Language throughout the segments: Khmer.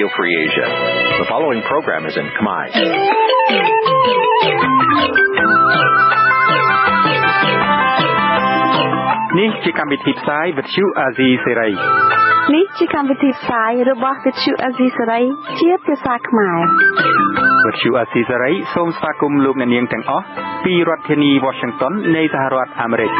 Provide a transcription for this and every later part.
Radio Free Asia. The following program is in Khmer. នេះជាកម្មវិធីផ្សាយវិទ្យុអាស៊ីសេរីនេះជាកម្មវិធីផ្សាយរបស់វិទ្យុអាស៊ីសេរីជាភាសាខ្មែរវិទ្យុអាស៊ីសេរីសូមស្វាគមន៍លោកអ្នកនាងទាំងអស់ពីរដ្ឋធានី Washington នៃសហរដ្ឋអាមេរិក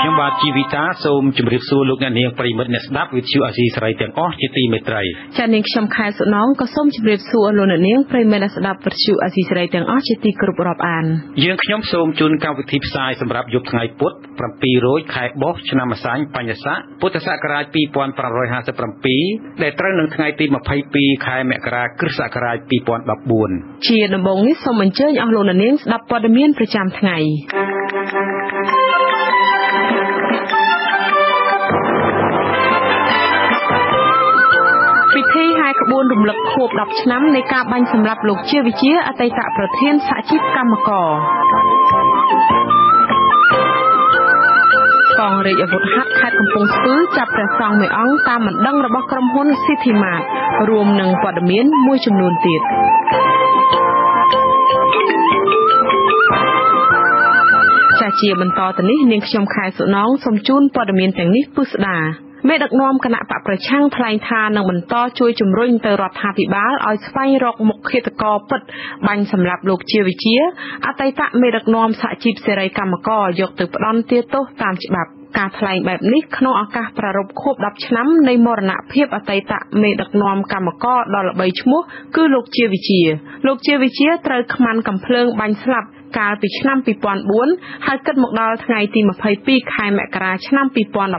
ខ្ញុំបាទជីវិតាសូមជម្រាបសួរលោកអ្នកនាងប្រិមិត្តអ្នកស្ដាប់វិទ្យុអាស៊ីសេរីទាំងអស់ជាទីមេត្រីចា៎នាងខ្ញុំខែសុណងក៏សូមជម្រាបសួរលោកអ្នកនាងប្រិមិត្តអ្នកស្ដាប់វិទ្យុអាស៊ីសេរីទាំងអស់ជាទីគោរពរាប់អានយើងខ្ញុំសូមជូនកម្មវិធីផ្សាយសម្រាប់យប់ថ្ងៃពុធ7រោចខែបោះឆ្នាំម្សាញ់បញ្ញស័កពុទ្ធសករាជ2557ដែលត្រូវនឹងថ្ងៃទី22ខែមករាគ្រិស្តសករាជ2014ជាដំបូងនេះសូមអញ្ជើញអស់លោកអ្នកនាងស្ដាប់ព័ត៌មានប្រចាំថ្ងៃពិធី ហែក្បួនរំលឹកខួប10ឆ្នាំនៃការបាញ់សម្លាប់លោកជាវិជាអតីតប្រធានសហជីពកម្មករកងរាជអាវុធហត្ថខេត្តកំពង់ស្ពឺចាប់ព្រះសង្ឃមួយអង្គតាមបណ្ដឹងរបស់ក្រុមហ៊ុន City Mart រួមនឹងព័ត៌មានមួយចំនួនទៀតចាជាបន្តទៅនេះនាងខ្ញុំខែសុណងសូមជូនព័ត៌មានទាំងនេះពុស្ដា មេដឹកនាំគណៈបកប្រឆាំងថ្លែងថានឹងបន្តជួយជំរុញទៅរដ្ឋាភិបាលឲ្យស្វែងរកមុខឃាតករពិតបាញ់សម្លាប់លោកជាវិជាអតីតមេដឹកនាំសហជីពសេរីកម្មករយកទៅផ្ដន់ទាទោសតាមច្បាប់ការថ្លែងបែបនេះក្នុងឱកាសប្រារព្ធខួប10ឆ្នាំនៃមរណភាពអតីតមេដឹកនាំកម្មករដ៏ល្បីឈ្មោះគឺលោកជាវិជា លោកជាវិជាត្រូវខ្មាន់កំភ្លើងបាញ់ស្លាប់ កាលពីឆ្នាំ2004ហើយគិតមកដល់ថ្ងៃទី22ខែមករាឆ្នាំ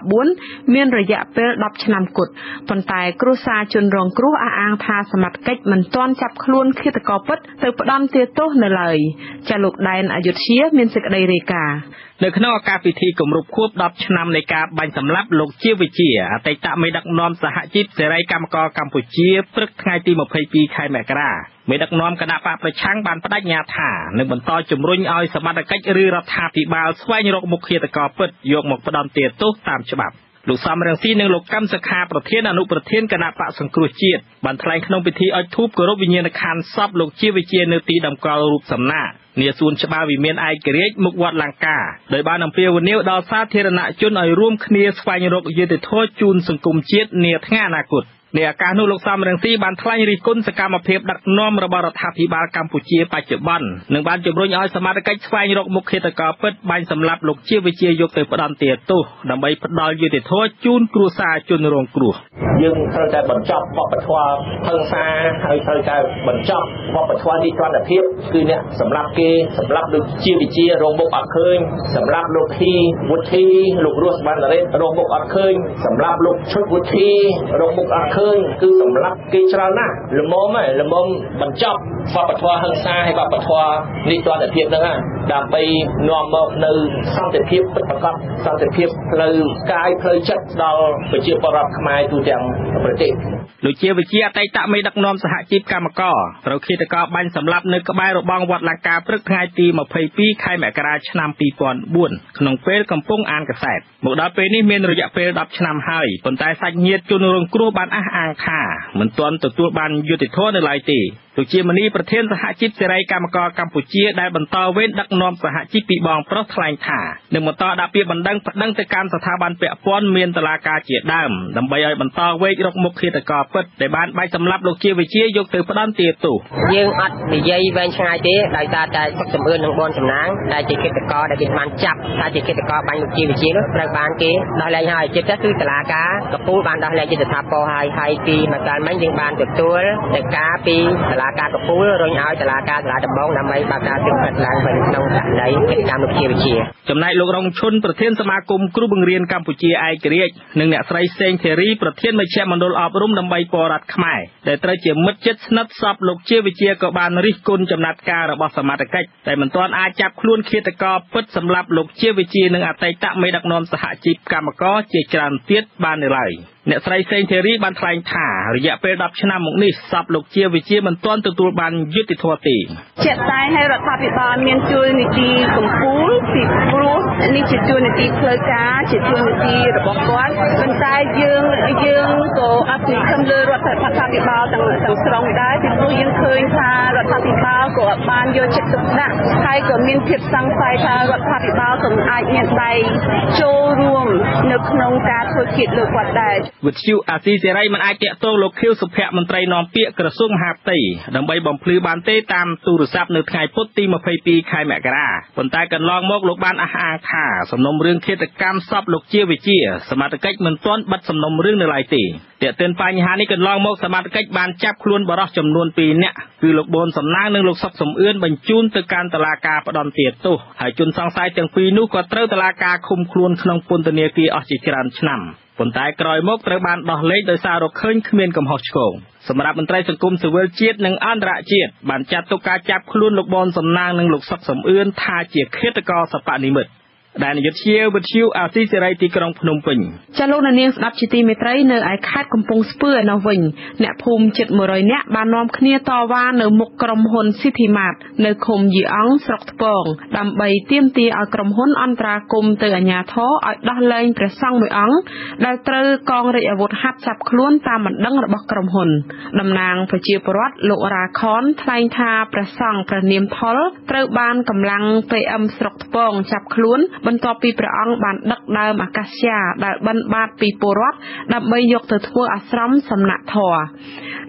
2014មានរយៈពេល10ឆ្នាំគត់ប៉ុន្តែគ្រួសារជនរងគ្រោះអះអាងថាសមត្ថកិច្ចមិនទាន់ចាប់ខ្លួនឃាតករពិតទៅផ្ដន់ទោសនៅឡើយចាលោកដែនអយុធ្យាមានសេចក្តីរាយការណ៍ នៅក្នុងឱកាសពិធីគម្រប់ខួប10ឆ្នាំនៃការបាញ់សម្លាប់លោកជាវិជាអតីតមេដឹកនាំសហជីពសេរីកម្មករកម្ពុជាព្រឹកថ្ងៃទី22ខែមករាមេដឹកនាំគណៈបកប្រឆាំងបានបដិញ្ញាថានឹងបន្តជំរុញឲ្យសមត្ថកិច្ចឬរដ្ឋាភិបាលស្វែងរកមុខឃាតករពិតយកមកផ្ដន្ទាទោសតាមច្បាប់លោកសំរងស៊ីនិងលោកកម្មសខាប្រធានអនុប្រធានគណៈបកសង្គ្រោះជាតិបានថ្លែងក្នុងពិធីអុជធូបគោរពវិញ្ញាណក្ខន្ធសពលោកជាវិជានៅទីតម្កល់រូបសំណាក នាសួនច្បារវិមានឯករាជ្យមុខវត្តលង្កាដោយបានអំពាវនាវដល់សាធារណជនឲ្យរួមគ្នាស្វែងរកយុត្តិធម៌ជូនសង្គមជាតិនាថ្ងៃអនាគត។ នៃឱកាសនោះលោកសំរងស៊ីបានថ្លែងរិះគន់សកម្មភាពដឹកនាំរបស់រដ្ឋាភិបាលកម្ពុជាបច្ចុប្បន្ននិងបានជំរុញឲ្យសមាជិកស្វែងរកមុខឃាតករពិតបាញ់សម្លាប់លោកជាវិជាយកទៅផ្ដន្ទាទោសដើម្បីផ្ដល់យុត្តិធម៌ជូនគ្រួសារជនរងគ្រោះយើងត្រូវតែបញ្ចប់វប្បធម៌ហិង្សាហើយត្រូវតែបញ្ចប់វប្បធម៌នីតិរដ្ឋភាពគឺអ្នកសម្លាប់គេសម្លាប់លោកជាវិជារងមុខអត់ឃើញសម្លាប់លោកធីវុធីលោករស់បានរ៉េតរងមុខអត់ឃើញសម្លាប់លោកឈុតវុធីរងមុខអត់ឃើញឃើញគឺសម្រាប់គេច្រើនណាស់ល្មមហើយល្មមបញ្ចប់វប្បធម៌ហិង្សាហើយវប្បធម៌នីតិរដ្ឋភាពហ្នឹងដើម្បីនាំមកនៅសន្តិភាពពិតប្រាកដសន្តិភាពផ្លូវកាយផ្លូវចិត្តដល់ប្រជាពលរដ្ឋខ្មែរទូទាំងប្រទេសលោកជាវិជាអតីតមេដឹកនាំសហជីពកម្មករត្រូវឃាតករបាញ់សម្លាប់នៅក្បែររបងវត្តលង្កាព្រឹកថ្ងៃទី22ខែមករាឆ្នាំ2004ក្នុងពេលកំពុងអានកសែតមកដល់ពេលនេះមានរយៈពេល10ឆ្នាំហើយប៉ុន្តែសាច់ញាតិជនរងគ្រោះបានអះអាងថាមិនទាន់ទទួលបានយុត្តិធម៌នៅឡើយទេលោកជាមនីប្រធានសហជីពសេរីកម្មករកម្ពុជាដែលបន្តវេនដឹកនាំសហជីពពីបងប្រុសថ្លែងថានឹងបន្តដាក់ពាក្យបណ្ដឹងប្តឹងទៅកាន់ស្ថាប័នពាក់ព័ន្ធមានតុលាការជាដើមដើម្បីឲ្យបន្តវេករកមុខឃាតករពិតដែលបានបាច់សម្លាប់លោកជាវិជាយកទៅផ្ដន្ទាទោសយើងអត់និយាយវែងឆ្ងាយទេដោយសារតែសុខសម្បឿននិងបនចំណាងដែលជាឃាតករដែលគេបានចាប់ថាជាឃាតករបាញ់លោកជាវិជានោះត្រូវបានគេដោះលែងហើយជាពិសេសគឺតុលាការកពូលបានដោះលែងយុត្តិធម៌ពរហើយហើយពីម្សិលមិញយើងបានទទួលទៅការពីតុលាការកពូលរុញឲ្យតុលាការសាលាដំបងដើម្បីបើកការទិញផ្ទឡើងវិញក្នុងករណីកិច្ចកម្មលោកជាវិជាចំណែកលោករងឈុនប្រធានសមាគមគ្រូបង្រៀនកម្ពុជាឯករាជ្យនិងអ្នកស្រីសេងធីរីប្រធានមជ្ឈមណ្ឌលអប់រំដើម្បីបរតខ្មែរដែលត្រូវជាមិត្តជិតស្និទ្ធសពលោកជាវិជាក៏បានរិះគន់ចំណាត់ការរបស់សមាជិកតែមិនទាន់អាចចាប់ខ្លួនឃាតករពិតសម្រាប់លោកជាវិជានិងអតីតមេដឹកនាំសហជីពកម្មករជាច្រើនទៀតបាននៅឡើយ។អ្នកស្រីសេងធីរីបានថ្លែងថារយៈពេល10ឆ្នាំមកនេះសពលោកជាវិជាមិនទាន់ទទួលបានយុត្តិធម៌ទេជាក់ស្ដែងឲ្យរដ្ឋាភិបាលមានជួយនីតិកម្ពុជាពីព្រោះនេះជាជួយនីតិផ្លូវការជាជួយនីតិរបស់គាត់ប៉ុន្តែយើងយើងក៏អត់និយាយលើរដ្ឋាភិបាលទាំងទាំងស្រុងដែរពីព្រោះយើងឃើញថារដ្ឋាភិបាលក៏អត់បានយកចិត្តទុកដាក់ហើយក៏មានភាពសង្ស័យថារដ្ឋាភិបាលក៏អាចមានដៃចូលរួមនៅក្នុងការធ្វើជាតិលើគាត់ដែរវិទ្យុអាស៊ីសេរីមិនអាចតាក់ទងលោកខៀវសុភ័ក្រមន្ត្រីនាំពាក្យក្រសួងមហាផ្ទៃដើម្បីបំភ្លឺបានទេតាមទូរស័ព្ទនៅថ្ងៃពុធទី22ខែមករាប៉ុន្តែកន្លងមកលោកបានអះអាងថាសំណុំរឿងឃាតកម្មសពលោកជាវិជាសមត្ថកិច្ចមិនទាន់បិទសំណុំរឿងនៅឡើយទេទាក់ទិនបញ្ហានេះកន្លងមកសមត្ថកិច្ចបានចាប់ខ្លួនបរិសុទ្ធចំនួន2នាក់គឺលោកបូនសំណាងនិងលោកសុកសំអឿនបញ្ជូនទៅកាន់តុលាការផ្ដន្ទាទោសហើយជនសង្ស័យទាំងពីរនោះក៏ត្រូវតុលាការឃុំខ្លួនក្នុងពន្ធនាគារអស់ជាច្រើនឆ្នាំ ប៉ុន្តែក្រោយមកត្រូវបានដោះលែងដោយសាររកឃើញគ្មានកំហុសឆ្គងសម្រាប់មន្ត្រីសង្គមស៊ីវិលជាតិនិងអន្តរជាតិបានចាត់ទុកការចាប់ខ្លួនលោកបនសំណាងនិងលោកសុកសំអឿនថាជាឃាតករសពនិមិត្ត ដែលនាយកជាវិទ្យុអាស៊ីសេរីទីក្រុងភ្នំពេញចាលោកនាងស្ដាប់ជាទីមេត្រីនៅឯខេត្តកំពង់ស្ពឺឯនោះវិញអ្នកភូមិជិត100នាក់បាននាំគ្នាតវ៉ានៅមុខក្រុមហ៊ុន City Mart នៅឃុំយីអង្គស្រុកថ្ពងដើម្បីទាមទារឲ្យក្រុមហ៊ុនអន្តរាគមទៅអាជ្ញាធរឲ្យដោះលែងព្រះសង្ឃមួយអង្គដែលត្រូវកងរាជអាវុធហត្ថចាប់ខ្លួនតាមបណ្ដឹងរបស់ក្រុមហ៊ុនតំណាងប្រជាពលរដ្ឋលោករ៉ាខនថ្លែងថាព្រះសង្ឃព្រះនាមថុលត្រូវបានកម្លាំង PM ស្រុកថ្ពងចាប់ខ្លួនបន្ទាប់ពីព្រះអង្គបានដឹកដើមអាកាសយ៉ាដែលបិណ្ឌបាតពីពលរដ្ឋដើម្បីយកទៅធ្វើអាស្រមសំណាក់ធម៌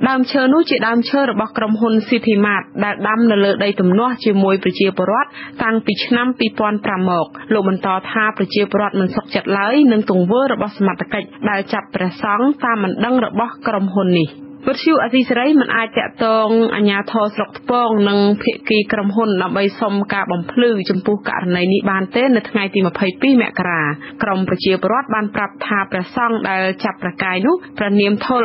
ដើមឈើនោះជាដើមឈើរបស់ក្រុមហ៊ុន City Mart ដែលដាំនៅលើដីទំនាស់ជាមួយប្រជាពលរដ្ឋតាំងពីឆ្នាំ2005មកលោកបន្តថាប្រជាពលរដ្ឋមិនសុខចិត្តឡើយនឹងទង្វើរបស់សមត្ថកិច្ចដែលចាប់ព្រះសង្ឃតាមមិនដឹងរបស់ក្រុមហ៊ុននេះ។ វិទ្យុអសីសេរីមិនអាចតាក់ទងអាជ្ញាធរស្រុកថ្ពងនិងភាគីក្រុមហ៊ុនដើម្បីសុំការបំភ្លឺចំពោះករណីនេះបានទេនៅថ្ងៃទី22មករាក្រមប្រជាពលរដ្ឋបានប្រាប់ថាព្រះសង្ឃដែលចាប់ប្រកាយនោះព្រះនាមថុល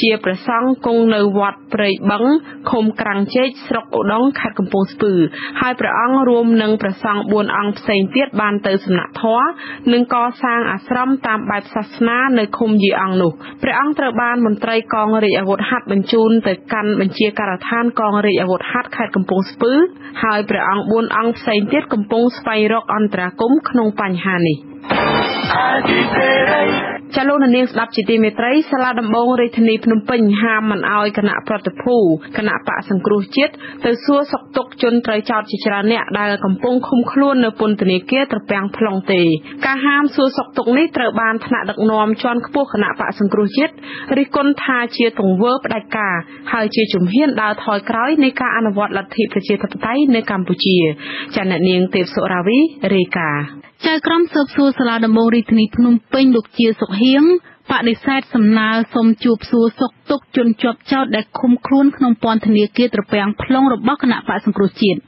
ជាព្រះសង្ឃគង់នៅវត្តព្រៃបឹងឃុំក្រាំងជែកស្រុកឧដុង្គខេត្តកំពង់ស្ពឺ ហើយព្រះអង្គរួមនឹងព្រះសង្ឃ4អង្គផ្សេងទៀតបានទៅសំណាក់ធម៌និងកសាងអាស្រមតាមបែបសាសនានៅឃុំយីអង្គនោះព្រះអង្គត្រូវបានមន្ត្រីកងរាជអាវុធហត្ថបញ្ជូនទៅកាន់បញ្ជាការដ្ឋានកងរាជអាវុធហត្ថខេត្តកំពង់ស្ពឺហើយព្រះអង្គ4អង្គផ្សេងទៀតកំពុងស្វែងរកអន្តរាគមក្នុងបញ្ហានេះ ចាលោកនាងស្ដាប់ជាទីមេត្រីសាលាដំបងរាជធានីភ្នំពេញហាមមិនអោយគណៈប្រតិភូគណៈបកសង្គ្រោះជាតិទៅសួរសុខទុក្ខជនត្រូវចោទជាច្រើនអ្នកដែលកំពុងឃុំខ្លួននៅពន្ធនាគារត្រពាំង plong ទេការហាមសួរសុខទុក្ខនេះត្រូវបានថ្នាក់ដឹកនាំជាន់ខ្ពស់គណៈបកសង្គ្រោះជាតិរិះគន់ថាជាទង្វើផ្ដាច់ការហើយជាជំហានដើរថយក្រោយនៃការអនុវត្តលទ្ធិប្រជាធិបតេយ្យនៅកម្ពុជាចាអ្នកនាងទេពសុរាវីរាយការណ៍ ចៅក្រមស៊ើបសួរសាលាដំបងរាជធានីភ្នំពេញលោកជាសុខហៀងបដិសេធសំណើសុំជួបសួរសុខទុក្ខជនជាប់ចោតដែលឃុំខ្លួនក្នុងពន្ធនាគារត្រពាំង plong របស់គណៈបកសង្គ្រោះជាតិ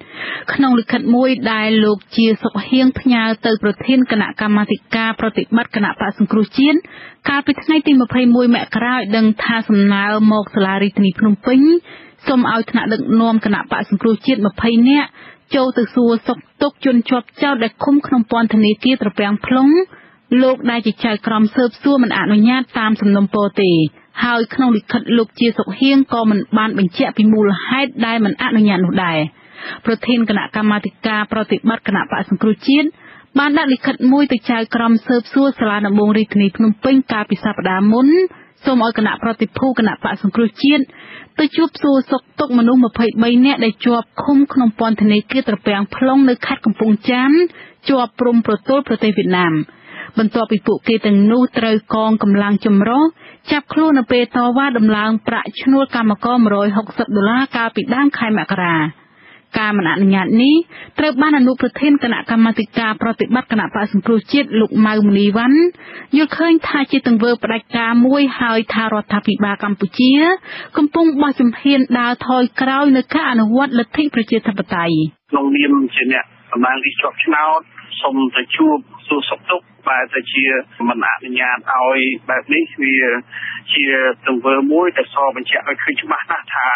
ក្នុងលិខិតមួយដែលលោកជាសុខហៀងផ្ញើទៅប្រធានគណៈកម្មាធិការប្រតិបត្តិគណៈបកសង្គ្រោះជាតិកាលពីថ្ងៃទី21មករាឲ្យដឹងថាសំណើមកសាលារាជធានីភ្នំពេញសូមឲ្យថ្នាក់ដឹកនាំគណៈបកសង្គ្រោះជាតិ20នាក់ ចូលទៅសួរសុខទុក្ខជនជាប់ចោតដែលឃុំក្នុងពន្ធនាគារត្រពាំង plong លោកដែលជាចៅក្រមស៊ើបសួរមិនអនុញ្ញាតតាមសំណុំពរទេ ហើយក្នុងលិខិតលោកជាសុខហៀងក៏មិនបានបញ្ជាក់ពីមូលហេតុដែលមិនអនុញ្ញាតនោះដែរប្រធានគណៈកម្មាធិការប្រតិបត្តិគណៈបកសង្គ្រោះជាតិបានដាក់លិខិតមួយទៅចៅក្រមស៊ើបសួរសាលាដំបងរាជធានីភ្នំពេញកាលពីសប្តាហ៍មុន សូមឲ្យគណៈប្រតិភូគណៈបកសង្គ្រោះជាតិទៅជួបសួរសុខទុក្ខមនុស្ស23នាក់ដែលជាប់ឃុំក្នុងពន្ធនាគារត្រពាំង plong នៅខេត្តកំពង់ចាមជាប់ព្រំប្រទល់ប្រទេសវៀតណាមបន្ទាប់ពីពួកគេទាំងនោះត្រូវកងកម្លាំងចម្រុះចាប់ខ្លួននៅពេលតវ៉ាដំឡើងប្រាក់ឈ្នួលកម្មករ160ដុល្លារកាលពីដើមខែមករា ការមិនអនុញ្ញាតនេះត្រូវបានអនុប្រធានគណៈកម្មាធិការប្រតិបត្តិគណៈបក្សសង្គ្រោះជាតិលោកម៉ៅមនីវ៉ាន់យល់ឃើញថាជាទង្វើផ្ដាច់ការមួយហើយថារដ្ឋាភិបាលកម្ពុជា កំពុងបោះជំហានដើរថយក្រោយនៅការអនុវត្តលទ្ធិប្រជាធិបតេយ្យក្នុងនាមជាអ្នកតំណាងរាស្ត្រជាប់ឆ្នោតសូមទៅជួបសួរសុខទុក្ខបែរទៅជាមិនអនុញ្ញាតឲ្យបែបនេះវាជាទង្វើមួយដែលសបញ្ជាក់ឲ្យឃើញច្បាស់ណាស់ថា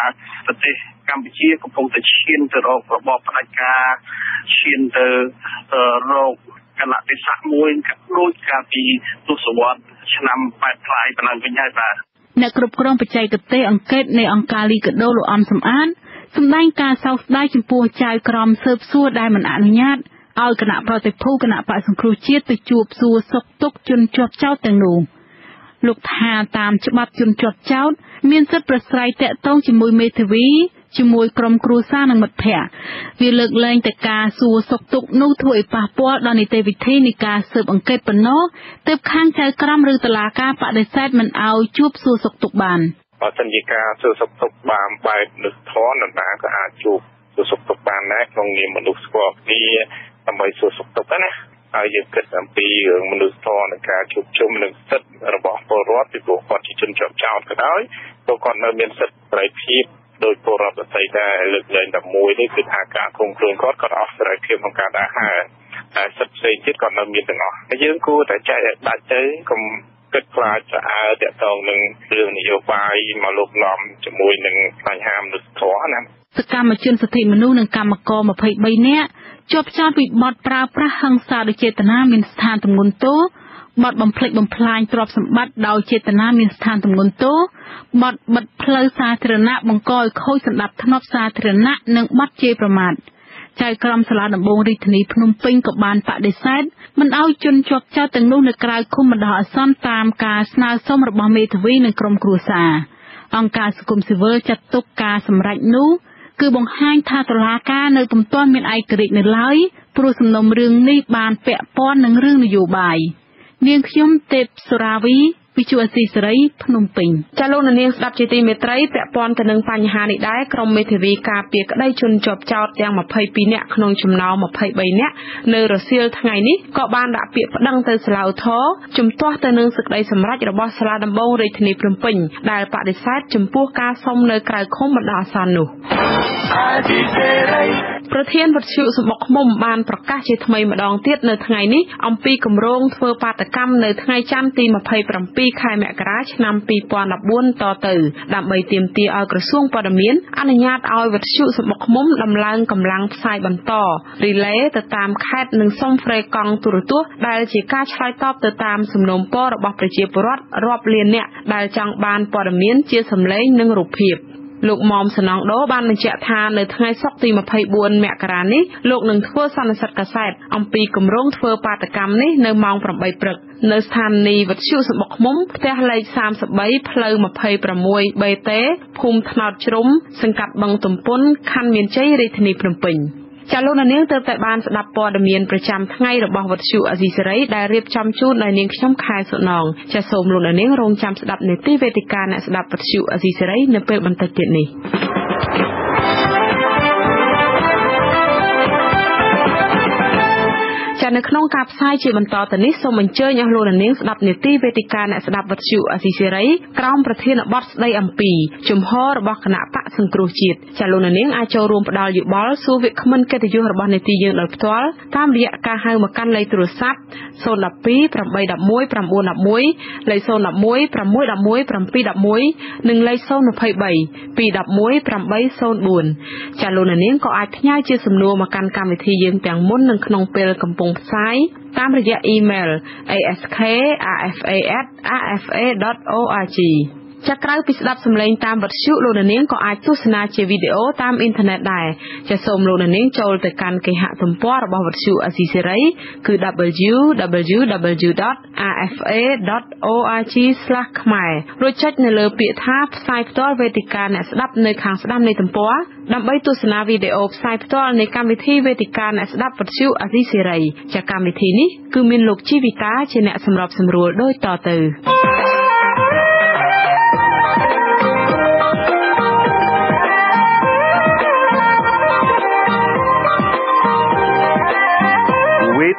ប្រទេស កម្ពុជាកំពុងតែឈានទៅរករបបផ្ដាច់ការឈានទៅរកកលៈទេសៈមួយដូចកាលពីទសវត្សរ៍ឆ្នាំ8ផ្លាយប៉ុណ្ណឹងវិញហើយបាទអ្នកគ្រប់គ្រងបច្ចេកទេសអង្កេតនៃអង្គការលីកាដូលោកអំសំអាតសម្ដែងការសោកស្ដាយចំពោះចៅក្រមស៊ើបសួរដែលមិនអនុញ្ញាតឲ្យគណៈប្រតិភូគណៈបកសង្គ្រោះជាតិទៅជួបសួរសុខទុក្ខជនជាប់ចោតទាំងនោះលោកថាតាមច្បាប់ជនជាប់ចោតមានសិទ្ធិប្រស្រ័យតាក់ទងជាមួយមេធាវី ជាមួយក្រុមគ្រួសារនិងមិត្តភ័ក្តិវាលើកលែងតែការសួរសុខទុក្ខនោះធ្វើឲ្យប៉ះពាល់ដល់នីតិវិធីនៃការស៊ើបអង្កេតប៉ុណ្ណោះទើបខាងចៅក្រមឬតុលាការបដិសេធមិនឲ្យជួបសួរសុខទុក្ខបានបើសិនជាការសួរសុខទុក្ខបានបែបនឹកធននរណាក៏អាចជួបសួរសុខទុក្ខបានដែរក្នុងនាមមនុស្សស្គាល់គ្នាដើម្បីសួរសុខទុក្ខណាហើយយើងគិតអំពីរឿងមនុស្សធម៌នៃការជួបជុំនឹងសិទ្ធិរបស់ពលរដ្ឋពីព្រោះគាត់ជាជនជាប់ចោតក៏ដោយព្រោះគាត់នៅមានសិទ្ធិសេរីភាព ដោយពលរដ្ឋដទៃដែរលើកលែងតែមួយនេះគឺថាការគុំខ្លួនគាត់គាត់អស់សេរីភាពក្នុងការដើរហើរតែសិទ្ធិផ្សេងទៀតគាត់នៅមានទាំងអស់ហើយយើងគួរតែចែកឲ្យដាច់ទៅកុំគិតខ្លាចស្អើតាក់ទងនឹងរឿងនយោបាយមកលោកឡំជាមួយនឹងបញ្ហាមនុស្សធម៌ណាសកម្មជនសិទ្ធិមនុស្សនិងកម្មករ23នាក់ជាប់ចោទពីបទប្រើប្រាស់ហិង្សាដោយចេតនាមានស្ថានទម្ងន់ទោស បទបំផ្លិចបំផ្លាញទ្រព្យសម្បត្តិដោយចេតនាមានស្ថានទម្ងន់ទោសបទបិទផ្លូវសាធារណៈបង្កឲ្យខូចសណ្ដាប់ធ្នាប់សាធារណៈនិងបទជេរប្រមាថចៅក្រមសាលាដំបងរាជធានីភ្នំពេញក៏បានបដិសេធមិនឲ្យជនជាប់ចោទទាំងនោះនៅក្រៅឃុំបណ្ដោះអាសន្នតាមការស្នើសុំរបស់មេធាវីនិងក្រុមគ្រួសារអង្គការសង្គមស៊ីវិលចាត់ទុកការសម្រេចនោះគឺបង្ហាញថាតុលាការនៅពុំទាន់មានឯករាជ្យនៅឡើយព្រោះសំណុំរឿងនេះបានពាក់ព័ន្ធនឹងរឿងនយោបាយ នាងខ្ញុំទេពសុរាវី វិទ្យុអស៊ីសេរីភ្នំពេញចាលោកនាងស្ដាប់ជាទីមេត្រីពាក់ព័ន្ធទៅនឹងបញ្ហានេះដែរក្រុមមេធាវីការពារក្តីជនជាប់ចោតទាំង22នាក់ក្នុងចំណោម23នាក់នៅរសៀលថ្ងៃនេះក៏បានដាក់ពាក្យប្តឹងទៅសាលាឧទ្ធរជំទាស់ទៅនឹងសេចក្តីសម្រេចរបស់សាលាដំបងរាជធានីភ្នំពេញដែលបដិសេធចំពោះការសុំនៅក្រៅឃុំបណ្ដោះអាសន្ននោះប្រធានវត្ថុសម្បុកឃុំបានប្រកាសជាថ្មីម្ដងទៀតនៅថ្ងៃនេះអំពីគម្រោងធ្វើបាតកម្មនៅថ្ងៃច័ន្ទទី27ខែមករាឆ្នាំ2014តទៅដើម្បីទាមទារឲ្យក្រសួងព័ត៌មានអនុញ្ញាតឲ្យវត្ថុសម្បុកឃុំដំឡើងកម្លាំងផ្សាយបន្តរីឡេទៅតាមខេត្តនិងសុំហ្វ្រេកង់ទូរទស្សន៍ដែលជាការឆ្លើយតបទៅតាមសំណូមពររបស់ប្រជាពលរដ្ឋរាប់លាននាក់ដែលចង់បានព័ត៌មានជាសម្លេងនិងរូបភាព លោកមុំសណងដូបានបញ្ជាក់ថានៅថ្ងៃសុក្រទី24មករានេះលោកនឹងធ្វើសន្និសីទកាសែតអំពីគម្រោងធ្វើបាតកម្មនេះនៅម៉ោង8ព្រឹកនៅស្ថានីយ៍វិទ្យុសំបុកឃុំផ្ទះលេខ33ផ្លូវ26បេតេភូមិថ្នោតជ្រុំសង្កាត់បឹងទំពុនខណ្ឌមានជ័យរាជធានីភ្នំពេញ។ ចាលោកនាងទើបតែបានស្ដាប់ព័ត៌មានប្រចាំថ្ងៃរបស់វិទ្យុអេស៊ីសេរីដែលរៀបចំជូនដោយនាងខ្ញុំខែសុណងចាសូមលោកនាងរងចាំស្ដាប់នេតិវេទិកាអ្នកស្ដាប់វិទ្យុអេស៊ីសេរីនៅពេលបន្តិចទៀតនេះ នៅក្នុងការផ្សាយជាបន្តទៅនេះសូមអញ្ជើញអស់លោកនាងស្ដាប់នេតិវេទិកាអ្នកស្ដាប់វិទ្យុអស៊ីសេរីក្រោមប្រធានបទស្ដីអំពីជំហររបស់គណៈបកសង្គ្រោះជាតិចាលោកនាងអាចចូលរួមផ្ដល់យោបល់សួរវាគ្មិនកិត្តិយសរបស់នេតិយើងដោយផ្ទាល់តាមរយៈការហៅមកកាន់លេខទូរស័ព្ទ012 811 911លេខ011 611 711និងលេខ023 211 804ចាលោកនាងក៏អាចផ្ញើជាសំណួរមកកាន់កម្មវិធីយើងទាំងមុននិងក្នុងពេលកំពុងផ្សាយតាមរយៈអ៊ីមែល ask@rfa.rfa.org ចាក្រៅពីស្ដាប់សំឡេងតាមវិទ្យុលោកនាងក៏អាចទស្សនាជាវីដេអូតាមអ៊ីនធឺណិតដែរចាសូមលោកនាងចូលទៅកាន់គេហទំព័ររបស់វិទ្យុអស៊ីសេរីគឺ www.rfa.org/ ខ្មែររួចចុចនៅលើពាក្យថាផ្សាយផ្ទាល់វេទិកាអ្នកស្ដាប់នៅខាងស្ដាំនៃទំព័រដើម្បីទស្សនាវីដេអូផ្សាយផ្ទាល់នៃកម្មវិធីវេទិកាអ្នកស្ដាប់វិទ្យុអស៊ីសេរីចាកម្មវិធីនេះគឺមានលោកជីវិតាជាអ្នកសម្របសម្រួលដូចតទៅ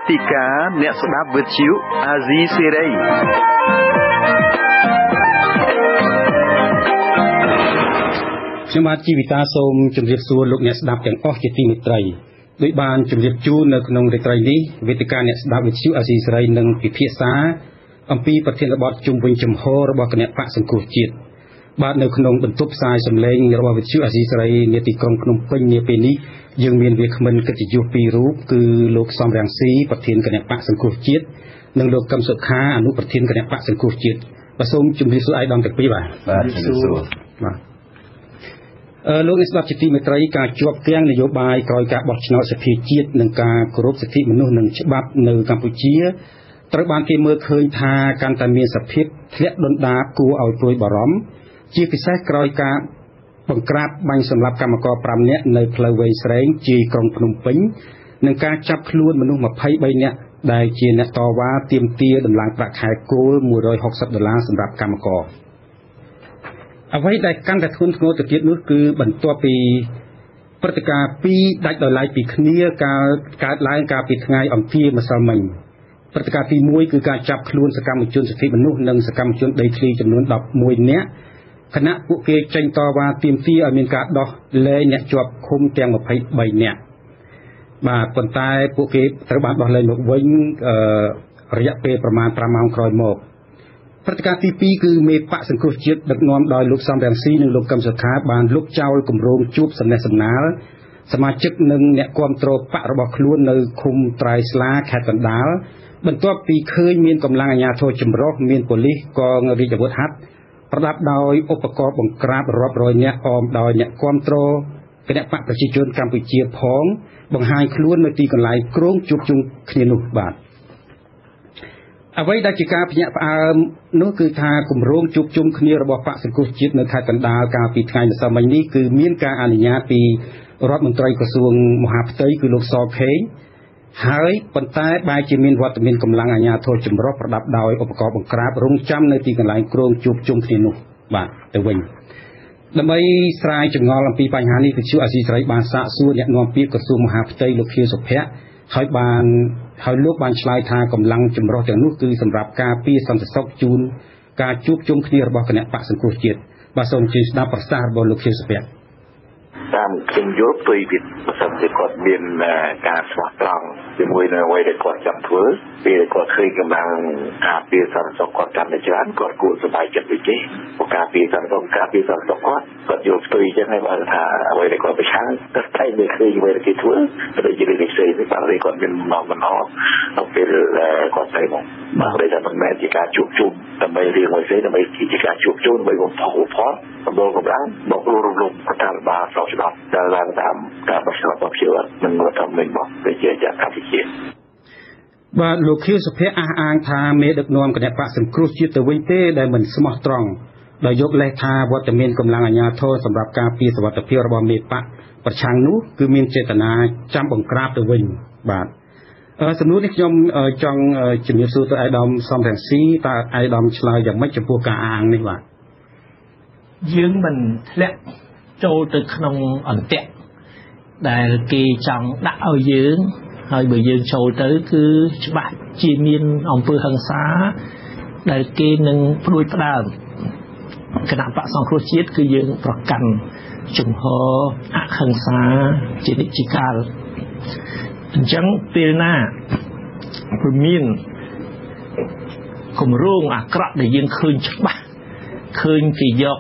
ទីកាអ្នកស្ដាប់វិទ្យុអាស៊ីសេរីខ្ញុំបាទជីវិតាសូមជម្រាបសួរលោកអ្នកស្ដាប់ទាំងអស់ជាទីមេត្រីដោយបានជម្រាបជូននៅក្នុងរាត្រីនេះវេទិកាអ្នកស្ដាប់វិទ្យុអាស៊ីសេរីនឹងពិភាក្សាអំពីប្រធានបទជុំវិញចំហរបស់គណៈបកសង្គ្រោះជាតិបាទនៅក្នុងបន្ទប់ផ្សាយសម្លេងរបស់វិទ្យុអាស៊ីសេរីនាទីក្រុងភ្នំពេញនាពេលនេះ យើងមានវាគ្មិនកិត្តិយសពីររូបគឺលោកសំរាំងស៊ីប្រធានគណៈបកសង្គ្រោះជាតិនិងលោកកឹមសុខាអនុប្រធានគណៈបកសង្គ្រោះជាតិបាទសូមជម្រាបសួរអាយដាមទាំងពីរបាទបាទជម្រាបសួរបាទអឺលោកអ្នកស្ដាប់ជាទីមេត្រីការជាប់គាំងនយោបាយក្រោយការបោះឆ្នោតសភាជាតិនិងការគោរពសិទ្ធិមនុស្សនិងច្បាប់នៅកម្ពុជាត្រូវបានគេមើលឃើញថាកាន់តែមានសភាពធ្លាក់ដុនដាបគួរឲ្យព្រួយបារម្ភជាពិសេសក្រោយការ បង្ក្រាបបាញ់សម្លាប់កម្មករ5នាក់នៅផ្លូវវែងស្រេងជាយក្រុងភ្នំពេញនិងការចាប់ខ្លួនមនុស្ស23នាក់ដែលជាអ្នកតវ៉ាទាមទារដំឡើងប្រាក់ខែគោល160ដុល្លារសម្រាប់កម្មករអ្វីដែលកាន់តែធ្ងន់ធ្ងរទៅទៀតនោះគឺបន្ទាប់ពីព្រឹត្តិការណ៍ពីរដាច់ដោយឡែកពីគ្នាការកើតឡើងកាលពីថ្ងៃអង្គារម្សិលមិញព្រឹត្តិការណ៍ទី1គឺការចាប់ខ្លួនសកម្មជនសិទ្ធិមនុស្សនិងសកម្មជនដីធ្លីចំនួន11នាក់ គណៈពួកគេចេញតវ៉ាទាមទារឲ្យមានការដោះលែងអ្នកជាប់ឃុំទាំង23នាក់បាទប៉ុន្តែពួកគេត្រូវបានដោះលែងមកវិញអឺរយៈពេលប្រមាណ5ម៉ោងក្រោយមកព្រឹត្តិការណ៍ទី2គឺមេបកសង្គ្រោះជាតិដឹកនាំដោយលោកសំរងស៊ីនិងលោកកឹមសុខាបានលុបចោលគម្រោងជួបសំណេះសំណាលសមាជិកនិងអ្នកគ្រប់គ្រងបករបស់ខ្លួននៅឃុំត្រៃស្លាខេត្តកណ្ដាលបន្ទាប់ពីឃើញមានកម្លាំងអាជ្ញាធរចម្រុះមានប៉ូលីសកងរាជអាវុធហត្ថ ប្រដាប់ដោយឧបករណ៍បង្ក្រាបរាប់រយនាក់អមដោយអ្នកគ្រប់គ្រងគណៈបកប្រជាជនកម្ពុជាផង បង្ហាញខ្លួននៅទីកន្លែងគ្រងជួបជុំគ្នានោះបាទអ្វីដែលជាការភ្ញាក់ផ្អើលនោះគឺថាគម្រោងជួបជុំគ្នារបស់បកសង្គ្រោះជាតិនៅខេត្តកណ្ដាលកាលពីថ្ងៃម្សិលមិញនេះគឺមានការអនុញ្ញាតពីរដ្ឋមន្ត្រីក្រសួងមហាផ្ទៃគឺលោកសខេង ហើយប៉ុន្តែបែរជាមានវត្តមានកម្លាំងអាជ្ញាធរចម្រុះប្រដាប់ដោយឧបករណ៍បង្ក្រាបរងចាំនៅទីកន្លែងគ្រងជួបជុំគ្នានោះបាទទៅវិញដើម្បីស្រាយចម្ងល់អំពីបញ្ហានេះវិទ្យុអាស៊ីសេរីបានសាកសួរអ្នកនាំពាក្យក្រសួងមហាផ្ទៃលោកខៀវសុភ័ក្រហើយបានហើយលោកបានឆ្លើយថាកម្លាំងចម្រុះទាំងនោះគឺសម្រាប់ការពារសន្តិសុខជូនការជួបជុំគ្នារបស់គណៈបកសង្គ្រោះជាតិបាទសូមជឿស្ដាប់ប្រសាសន៍របស់លោកខៀវសុភ័ក្រតាមខ្ញុំយល់ផ្ទុយពីប្រ សិនជាគាត់មានការស្មោះត្រង់ជាមួយនៅអ្វីដែលគាត់ចង់ធ្វើពេលគាត់ឃើញកម្លាំងការពារសន្តិសុខគាត់កាន់តែច្រើនគាត់គួរសប្បាយចិត្តដូចនេះព្រោះការពារសន្តិសុខការពារសន្តិសុខគាត់គាត់យល់ផ្ទុយចឹងហើយបើថាអ្វីដែលគាត់ប្រឆាំងគាត់តែមិនឃើញអ្វីដែលគេធ្វើទៅជារឿងផ្សេងទេបាទគាត់មានមកបណ្ដោដល់ពេលគាត់ទៅមកបាទដែលថាមិនមែនជាការជួបជុំដើម្បីរឿងមួយផ្សេងដើម្បីជាការជួបជុំដើម្បីបំផុសបំផុសបំរុងកម្លាំងបករួមរំលំរដ្ឋាភិបាលស្របច្បាប់ដែលឡើងតាមការបោះឆ្នោតរបស់ជានិងរដ្ឋធម្មនុញ្ញរបស់ប្រជាជាតិកម្ពុជាបាទលោកខៀវសុភ័ក្រអះអាងថាមេដឹកនាំគណៈបកសង្គ្រោះជាតិទៅវិញទេដែលមិនស្មោះត្រង់ដោយយកលេសថាវត្តមានកម្លាំងអាជ្ញាធរសម្រាប់ការពារសវត្ថិភាពរបស់មេបកប្រឆាំងនោះគឺមានចេតនាចាំបង្ក្រាបទៅវិញបាទសំណួរនេះខ្ញុំចង់ជំរាបសួរទៅអាយដាមសំរងស៊ីតើអាយដាមឆ្លើយយ៉ាងម៉េចចំពោះការអាងនេះបាទយើងមិនធ្លាក់ចូលទៅក្នុងអន្ទាក់ ដែលគេចង់ដាក់ឲ្យយើងហើយបើយើងចូលទៅគឺច្បាស់ជាមានអង្គើហឹង្សាដែលគេនឹងព្រួយផ្ដើមគណៈបកសង្គ្រោះជាតិគឺយើងប្រកាន់ជំហរអហិង្សាជានិច្ចកាលអញ្ចឹងពេលណាព្រមានគម្រោងអាក្រក់ដែលយើងឃើញច្បាស់ឃើញគេយក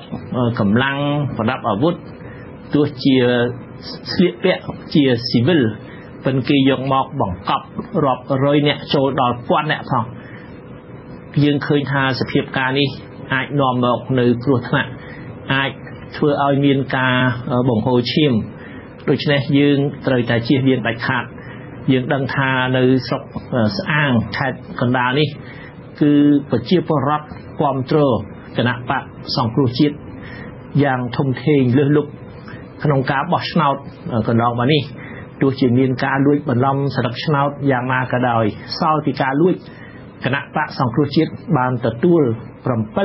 កម្លាំងប្រដាប់អាវុធទោះជា ស្លៀកពាក់ជាស៊ីវិលប៉ុន្តែគេយកមកបង្កប់រាប់រយអ្នកចូលដល់ពាន់អ្នកផងយើងឃើញថាសភាពការនេះអាចនាំមកនៅគ្រោះថ្នាក់អាចធ្វើឲ្យមានការបង្ហូរឈាមដូច្នេះយើងត្រូវតែជៀសវាងដាច់ខាតយើងដឹងថានៅស្រុកស្អាងខេត្តកណ្ដាលនេះ គឺប្រជាពលរដ្ឋគ្រប់គ្រងគណៈបកសង្គ្រោះជាតិយ៉ាងធំធេងលើសលប់ ក្នុងការបោះឆ្នោតកន្លងមកនេះទោះជាមានការលួចបន្លំស្លឹកឆ្នោតយ៉ាងណាក៏ដោយសល់ពីការលួចគណៈបកសង្គ្រោះជាតិបានទទួល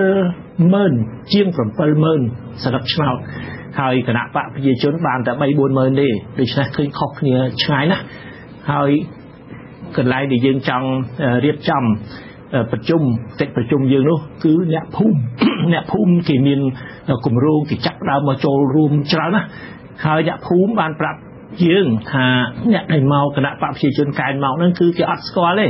70000ជាង70000ស្លឹកឆ្នោតហើយគណៈបកប្រជាជនបានតែ3 40000ទេដូច្នេះឃើញខុសគ្នាឆ្ងាយណាស់ហើយកន្លែងដែលយើងចង់រៀបចំ ប្រជុំកិច្ចប្រជុំយើងនោះគឺអ្នកភូមិអ្នកភូមិគេមានគម្រោងគេចាក់ដើមមកចូលរួមច្រើនណាស់ហើយអ្នកភូមិបានប្រាប់យើងថាអ្នកដែលមកគណៈបកប្រជាជនកែនមកហ្នឹងគឺគេអត់ស្គាល់ទេ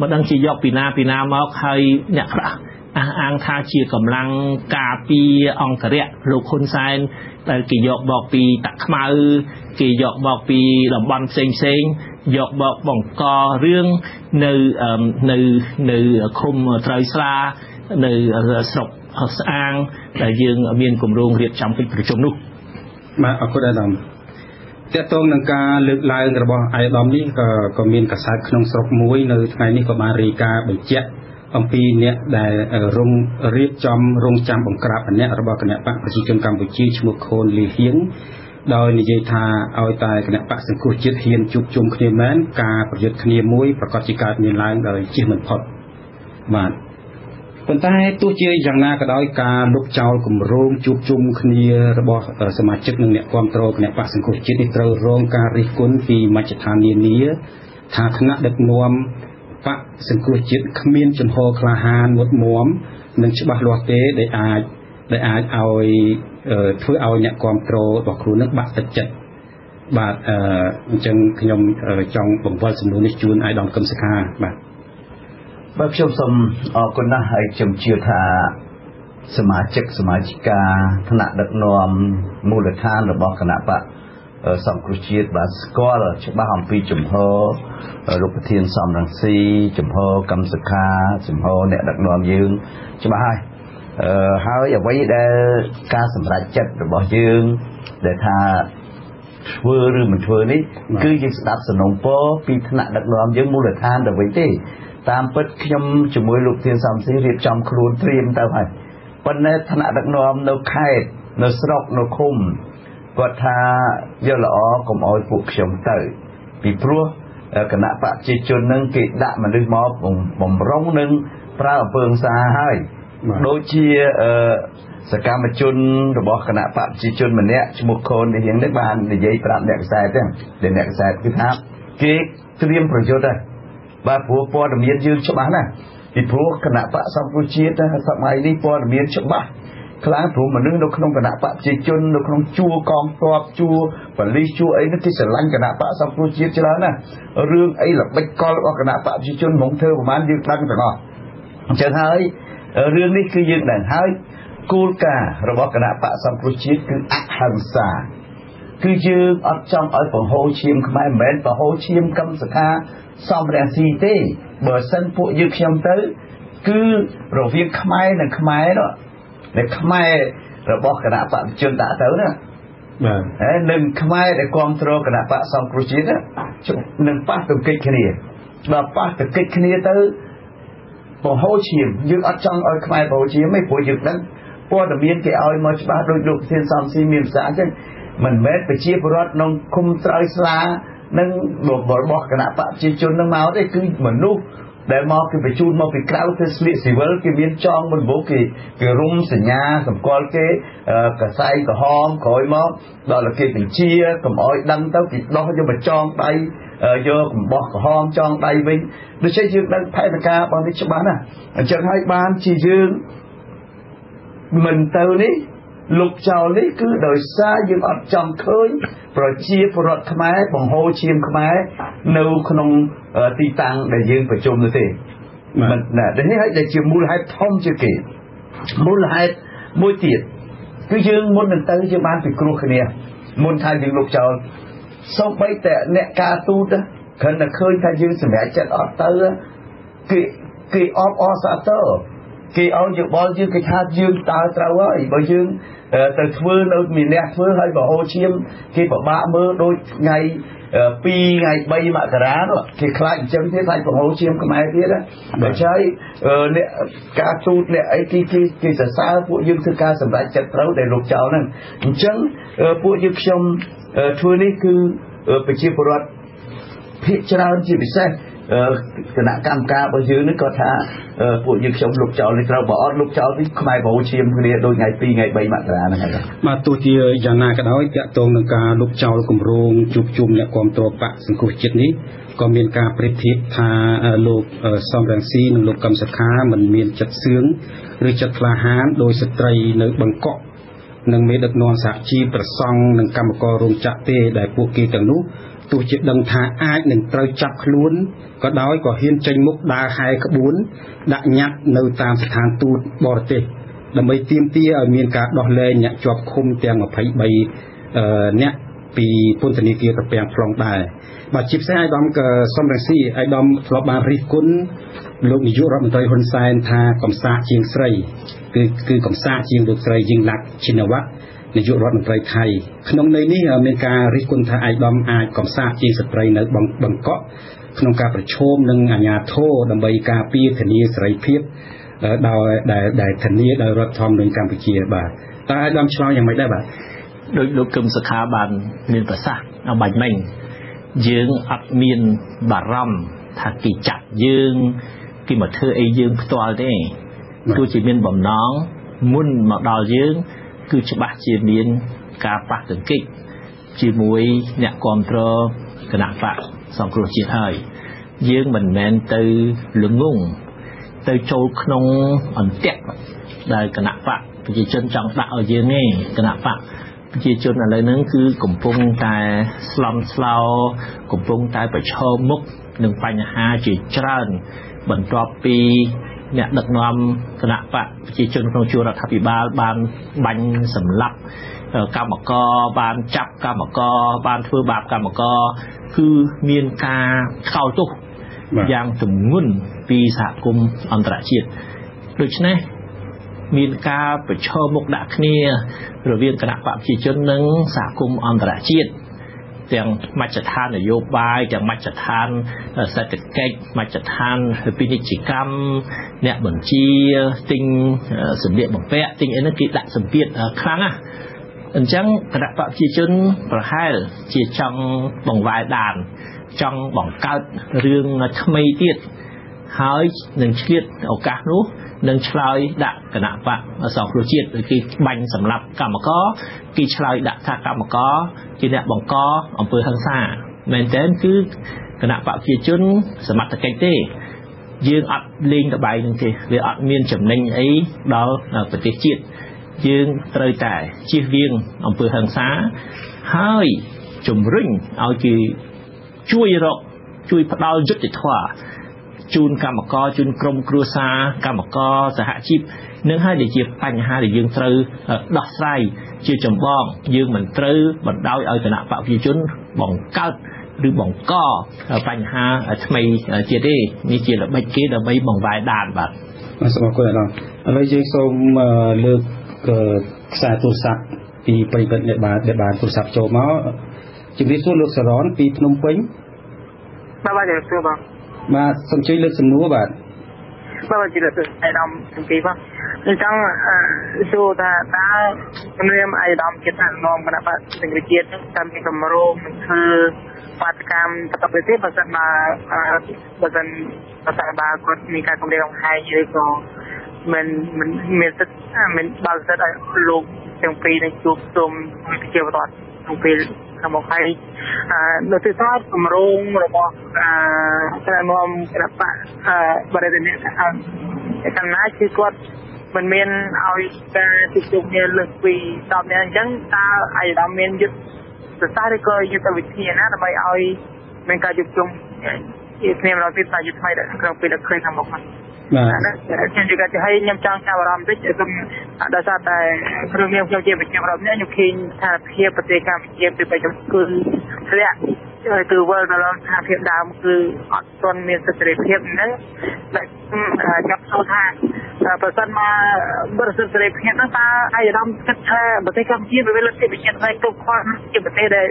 មិនដឹងជាយកពីណាពីណាមកហើយអ្នកខ្លះអះអាងថាជាកម្លាំងការពារអង្គរៈលោកហ៊ុនសែនដែលគេយកបកពីតាក់ខ្មៅគេយកបកពីតំបន់ផ្សេងផ្សេង យកបកបង្ករឿងនៅនៅនៅឃុំត្រូវស្លានៅស្រុកស្អាងដែលយើងមានគម្រោងរៀបចំកិច្ចប្រជុំនោះបាទអរគុណអាដាមតកតងនឹងការលើកឡើងរបស់អាយដាមនេះក៏ក៏មានកសែតក្នុងស្រុកមួយនៅថ្ងៃនេះក៏បានរាយការណ៍បញ្ជាក់អំពីអ្នកដែលរងរៀបចំរងចាំបង្ក្រាបម្នាក់របស់គណៈបកប្រជាជនកម្ពុជាឈ្មោះខូនលីហៀង ដោយនិយាយថាឲ្យតែគណៈបកសង្គ្រោះជាតិហ៊ានជួបជុំគ្នាមែនការប្រយុទ្ធគ្នាមួយប្រកាសជាកើតមានឡើងដោយជិះមិនផុតបាទប៉ុន្តែទោះជាយ៉ាងណាក៏ដោយការលុបចោលគម្រោងជួបជុំគ្នារបស់សមាជិកនិងអ្នកគ្រប់គ្រងគណៈបកសង្គ្រោះជាតិនេះត្រូវរងការរិះគន់ពីមជ្ឈដ្ឋាននានាថាគណៈដឹកនាំបកសង្គ្រោះជាតិគ្មានចំហក្លាហានមុតមមនិងច្បាស់លាស់ទេដែលអាច ដែលអាចឲ្យធ្វើឲ្យអ្នកគ្រប់គ្រងរបស់គ្រូនឹងបាក់ទឹកចិត្តបាទអញ្ចឹងខ្ញុំចង់បង្វិលសំណួរនេះជូនឲ្យដល់កឹមសខាបាទបាទខ្ញុំសូមអរគុណណាស់ហើយខ្ញុំជឿថាសមាជិកសមាជិកាថ្នាក់ដឹកនាំមូលដ្ឋានរបស់គណៈបកសង្គ្រោះជាតិបាទស្គាល់ច្បាស់អំពីជំហរលោកប្រធានសំរងស៊ីជំហរកម្មសខាជំហរអ្នកដឹកនាំយើងច្បាស់ហើយអឺ ហើយអ្វីដែលការសម្រេចចិត្តរបស់យើងដែលថាធ្វើឬមិនធ្វើនេះគឺយើងស្ដាប់សំណុំពរពីថ្នាក់ដឹកនាំយើងមូលដ្ឋានទៅវិញទេ តាមពិតខ្ញុំជាមួយលោកធានសំស៊ីរៀបចំខ្លួនត្រៀមទៅហើយប៉ុន្តែថ្នាក់ដឹកនាំនៅខេត្តនៅស្រុកនៅឃុំគាត់ថាយកល្អកុំអោយពួកខ្ញុំទៅ ពីព្រោះគណៈបព្វជិជននឹងគេដាក់មនុស្សមកបំរុងនឹងប្រើអំពើហិង្សាហើយ ដូចជាសកម្មជនរបស់គណៈបព្វជិជនម្នាក់ឈ្មោះខូននេះនេះបាននិយាយប្រាប់អ្នកខ្សែទាំងដែលអ្នកខ្សែគឺថាគេត្រៀមប្រយុទ្ធហើយបាទព្រោះព័ត៌មានយើងច្បាស់ណាស់ពីព្រោះគណៈបកសង្គ្រោះជាតិសម័យនេះព័ត៌មានច្បាស់ខ្លាំងព្រោះមនុស្សនៅក្នុងគណៈបកប្រជាជននៅក្នុងជួរកងទ័ពជួរបលិសជួរអីនេះគេស្រឡាញ់គណៈបកសង្គ្រោះជាតិច្រើនណាស់រឿងអីល្បិចកលរបស់គណៈបកប្រជាជនហ្មងធ្វើប្រហែលយើងដឹងទាំងអស់អញ្ចឹងហើយ រឿងនេះគឺយើងដឹងហើយគោលការណ៍របស់គណៈបកសង្គ្រោះជាតិគឺអហិង្សាគឺយើងអត់ចង់ឲ្យបង្ហូរឈាមខ្មែរមិនមែនបង្ហូរឈាមកម្មសខាសំរងស៊ីទេបើសិនពួកយើងខ្ញុំទៅ គឺរវាងខ្មែរនិងខ្មែរនោះដែលខ្មែររបស់គណៈបព្វជិជនដាក់ទៅណាបាទហើយនឹងខ្មែរដែលគ្រប់គ្រងគណៈបកសង្គ្រោះជាតិនឹងប៉ះទង្គិចគ្នាដល់ប៉ះទង្គិចគ្នាទៅ បង្ហូរឈាមយើងអត់ចង់ឲ្យខ្មែរបង្ហូរឈាមទេព្រោះយើងដឹងព័ត៌មានគេឲ្យមកច្បាស់ដោយលោកធានសំស៊ីមានភាសាអញ្ចឹងមិនមែនប្រជាពលរដ្ឋក្នុងឃុំត្រើយស្លានិងរបស់គណៈបព្វជិជននឹងមកទេគឺមនុស្ស ដែលមកគេបញ្ជូនមកពីក្រៅទៅស្លៀកស៊ីវិលគេមានចងមុនមកគេគេរុំសញ្ញាសម្គាល់គេកសែងក្រហមក្រោយមកដល់គេបញ្ជាកុំអោយដឹងទៅគេដោះយកមកចងដៃយកកំបោះក្រហមចងដៃវិញដូច្នេះយើងដឹងផែនការរបស់នេះច្បាស់ណាស់អញ្ចឹងហើយបានជាយើងមិនទៅនេះ លុបចោលនេះគឺដោយសារយើងអត់ចង់ឃើញប្រជាពលរដ្ឋខ្មែរបង្ហូរឈាមខ្មែរនៅក្នុងទីតាំងដែលយើងប្រជុំនោះទេមិនណានេះហើយដែលជាមូលហេតុធំជាងគេមូលហេតុមួយទៀតគឺយើងមុននឹងទៅយើងបានពិគ្រោះគ្នាមុនថាយើងលុបចោលសូម្បីតែអ្នកការទូតគ្រាន់តែឃើញថាយើងសម្រេចចិត្តអត់ទៅគេគេអបអរសាទរ គេឲ្យយោបល់យើងគេថាយើងតើត្រូវហើយបើយើងទៅធ្វើនៅមានអ្នកធ្វើឲ្យបរហូឈាមគេពិបាកមើលដូចថ្ងៃ2ថ្ងៃ3មករានោះគេខ្លាចអញ្ចឹងទៀតហើយបង្ហូរឈាមខ្មែរទៀតដូច្នេះអ្នកការទូតអ្នកអីគេគេគេសរសើរពួកយើងធ្វើការសម្រេចចិត្តត្រូវដែលលោកចៅហ្នឹងអញ្ចឹងពួកយើងខ្ញុំធ្វើនេះគឺប្រជាពលរដ្ឋភាគច្រើនជាពិសេស គណៈកម្មការរបស់យើងនេះក៏ថាពួកយើងខ្ញុំលុបចោលនេះត្រូវបើអត់លុបចោលនេះខ្មែរបោឈាមគ្នាដូចថ្ងៃ2ថ្ងៃ3មករាហ្នឹងហើយបាទទោះជាយ៉ាងណាក៏ដោយតកតងនឹងការលុបចោលគម្រោងជួបជុំអ្នកគ្រប់គ្រងបកសង្គ្រោះជាតិនេះក៏មានការប្រៀបធៀបថាលោកសំរងស៊ីនិងលោកកឹមសុខាមិនមានចិត្តសឿងឬចិត្តក្លាហានដោយស្ត្រីនៅបង្កក់និងមេដឹកនាំសហជីពប្រសង់និងកម្មកររោងចក្រទេដែលពួកគេទាំងនោះ ទោះជាដឹងថាអាចនឹងត្រូវចាប់ខ្លួនក៏ដោយក៏ហ៊ានចេញមុខដើរហែក្បួន ដាក់ញត្តិនៅតាមស្ថានទូតបរទេសដើម្បីទាមទារឲ្យមានការដោះលែងអ្នកជាប់ឃុំទាំង23អ្នកពីពន្ធនាគារត្រពាំង plong ដែរបាទជាពិសេសអាយដាមក៏សំរងស៊ីអាយដាមធ្លាប់បានរិះគន់លោកនាយករដ្ឋមន្ត្រីហ៊ុនសែនថាកំសាកជាងស្រីគឺគឺកំសាកជាងលោកស្រីយីងឡាក់ឈិនវ៉ា នាយករដ្ឋមន្ត្រីថៃក្នុងន័យនេះមានការរិះគន់ថាអាយដាមអាចកំសាកជាងស្ត្រីនៅបង្កក់ក្នុងការប្រឈមនឹងអាញាធរដើម្បីការពារធានាសេរីភាពដោយដែលដែលធានាដោយរដ្ឋធម្មនុញ្ញកម្ពុជាបាទតើអាយដាមឆ្លងយ៉ាងម៉េចដែរបាទដោយលោកកឹមសុខាបានមានប្រសាសន៍បាញ់មិញយើងអត់មានបារម្ភថាគេចាប់យើងគេមកធ្វើអីយើងផ្ទាល់ទេទោះជាមានបំណងមុនមកដល់យើង គឺច្បាស់ជាមានការប៉ះទង្គិចជាមួយអ្នកគ្រប់គ្រងគណៈបកសង្គ្រោះជាតិហើយយើងមិនមែនទៅល្ងងទៅចូលក្នុងអន្ទាក់ដែលគណៈបកប្រជាជនចង់ដាក់ឲ្យយើងទេគណៈបកប្រជាជនឥឡូវហ្នឹងគឺកំពុងតែស្លន់ស្លោកំពុងតែប្រឈមមុខនឹងបញ្ហាជាច្រើនបន្ទាប់ពី អ្នកដឹកនាំគណៈបកប្រជាជនក្នុងជួររដ្ឋាភិបាលបានបាញ់សម្លាប់កម្មករបានចាប់កម្មករបានធ្វើបាបកម្មករគឺមានការថ្កោលទោសយ៉ាងទម្ងន់ពីសហគមន៍អន្តរជាតិដូច្នេះមានការប្រឈមមុខដាក់គ្នារវាងគណៈបកប្រជាជននិងសហគមន៍អន្តរជាតិ ទាំងមជ្ឈដ្ឋាននយោបាយទាំងមជ្ឈដ្ឋានសេដ្ឋកិច្ចមជ្ឈដ្ឋានពាណិជ្ជកម្មអ្នកបញ្ជាទិញសម្លៀកបំពាក់ទិញអីហ្នឹងគេដាក់សម្ពាធខ្លាំងណាស់អញ្ចឹងគណៈបកប្រជាជនប្រហែលជាចង់បង្វែរដានចង់បង្កើតរឿងថ្មីទៀត ហើយនឹងឆ្លៀតឱកាសនោះនឹងឆ្លើយដាក់គណៈបកសង្គ្រោះជាតិដូចគេបាញ់សម្លាប់កម្មករគេឆ្លើយដាក់ថាកម្មករជាអ្នកបង្កអំពើហិង្សាមែនតើគឺគណៈបកប្រជាជន សមត្ថកិច្ចទេយើងអត់លេងតបៃនឹងទេវាអត់មានចំណេញអីដល់ប្រទេសជាតិយើងត្រូវតែជៀសវាងអំពើហិង្សាហើយជំរុញឲ្យគេជួយរកជួយផ្ដល់យុត្តិធម៌ ជូនកម្មករជូនក្រុមគ្រួសារកម្មករសហជីពនឹងហើយដែលជាបញ្ហាដែលយើងត្រូវដោះស្រាយជាចម្បងយើងមិនត្រូវបណ្ដោយឲ្យគណៈបកប្រជាជនបង្កើតឬបង្កបញ្ហាថ្មីទៀតទេនេះជាល្បិចគេដើម្បីបង្វែរដានបាទសូមអរគុណដល់ឥឡូវយើងសូមលើកខ្សែទូរស័ព្ទពីប្រិយមិត្តអ្នកបានដែលបានទូរស័ព្ទចូលមកជំរាបសួរលោកសរនពីភ្នំពេញបាទបាទជំរាបសួរបង បាទសូមជួយលើកសំណួរបាទបាទជិះទៅអាយដាមទាំងពីរបាទអញ្ចឹងសួរថាតើជំរាបអាយដាមគិតថានាំគណៈបកសង្គ្រោះជាតិតាមពីកម្រោងធ្វើបាតកម្មតបទេបើសិនមកបើសិនបើសិនបើគាត់មានការគម្រាមកំហែងឬក៏មិនមិនមានសិទ្ធមិនបើសិទ្ធឲ្យលោកទាំងពីរនឹងជួបជុំប្រជាពលរដ្ឋក្នុងពេល ខាងមុខហើយនៅទីសាទគម្រោងរបស់អឺក្រមមគណៈបកបរិយាអ្នកកណ្ណាគឺគាត់មិនមានឲ្យការជួបជុំគ្នាលើសពី10នាក់អញ្ចឹងតើអាយដាមមានយុទ្ធសាស្ត្រឬក៏យុទ្ធវិធីណាដើម្បីឲ្យមានការជួបជុំគ្នាម្ដងទៀតតែយុទ្ធថ្មីក្នុងពេលដែលឃើញខាងមុខហ្នឹង បាទខ្ញុំ juga ទៅឲ្យខ្ញុំចង់ចាប់អារម្មណ៍តិចខ្ញុំដោយសារតែក្នុងនាមខ្ញុំជាប្រជាប្រដ្ឋនេះខ្ញុំឃើញស្ថានភាពប្រទេសកម្ពុជាពីបច្ចុប្បន្នគឺធ្លាក់គឺវិលទៅដល់ស្ថានភាពដើមគឺអត់ទាន់មានសិទ្ធិសេរីភាពហ្នឹងដែលចាប់ចូលថាប្រសិនមកបរិសុទ្ធសេរីភាពហ្នឹងតើអាយដាមគិតថាប្រទេសកម្ពុជាវាលទ្ធិប្រជាធិបតេយ្យគ្រប់គ្រាន់ជាប្រទេសដែល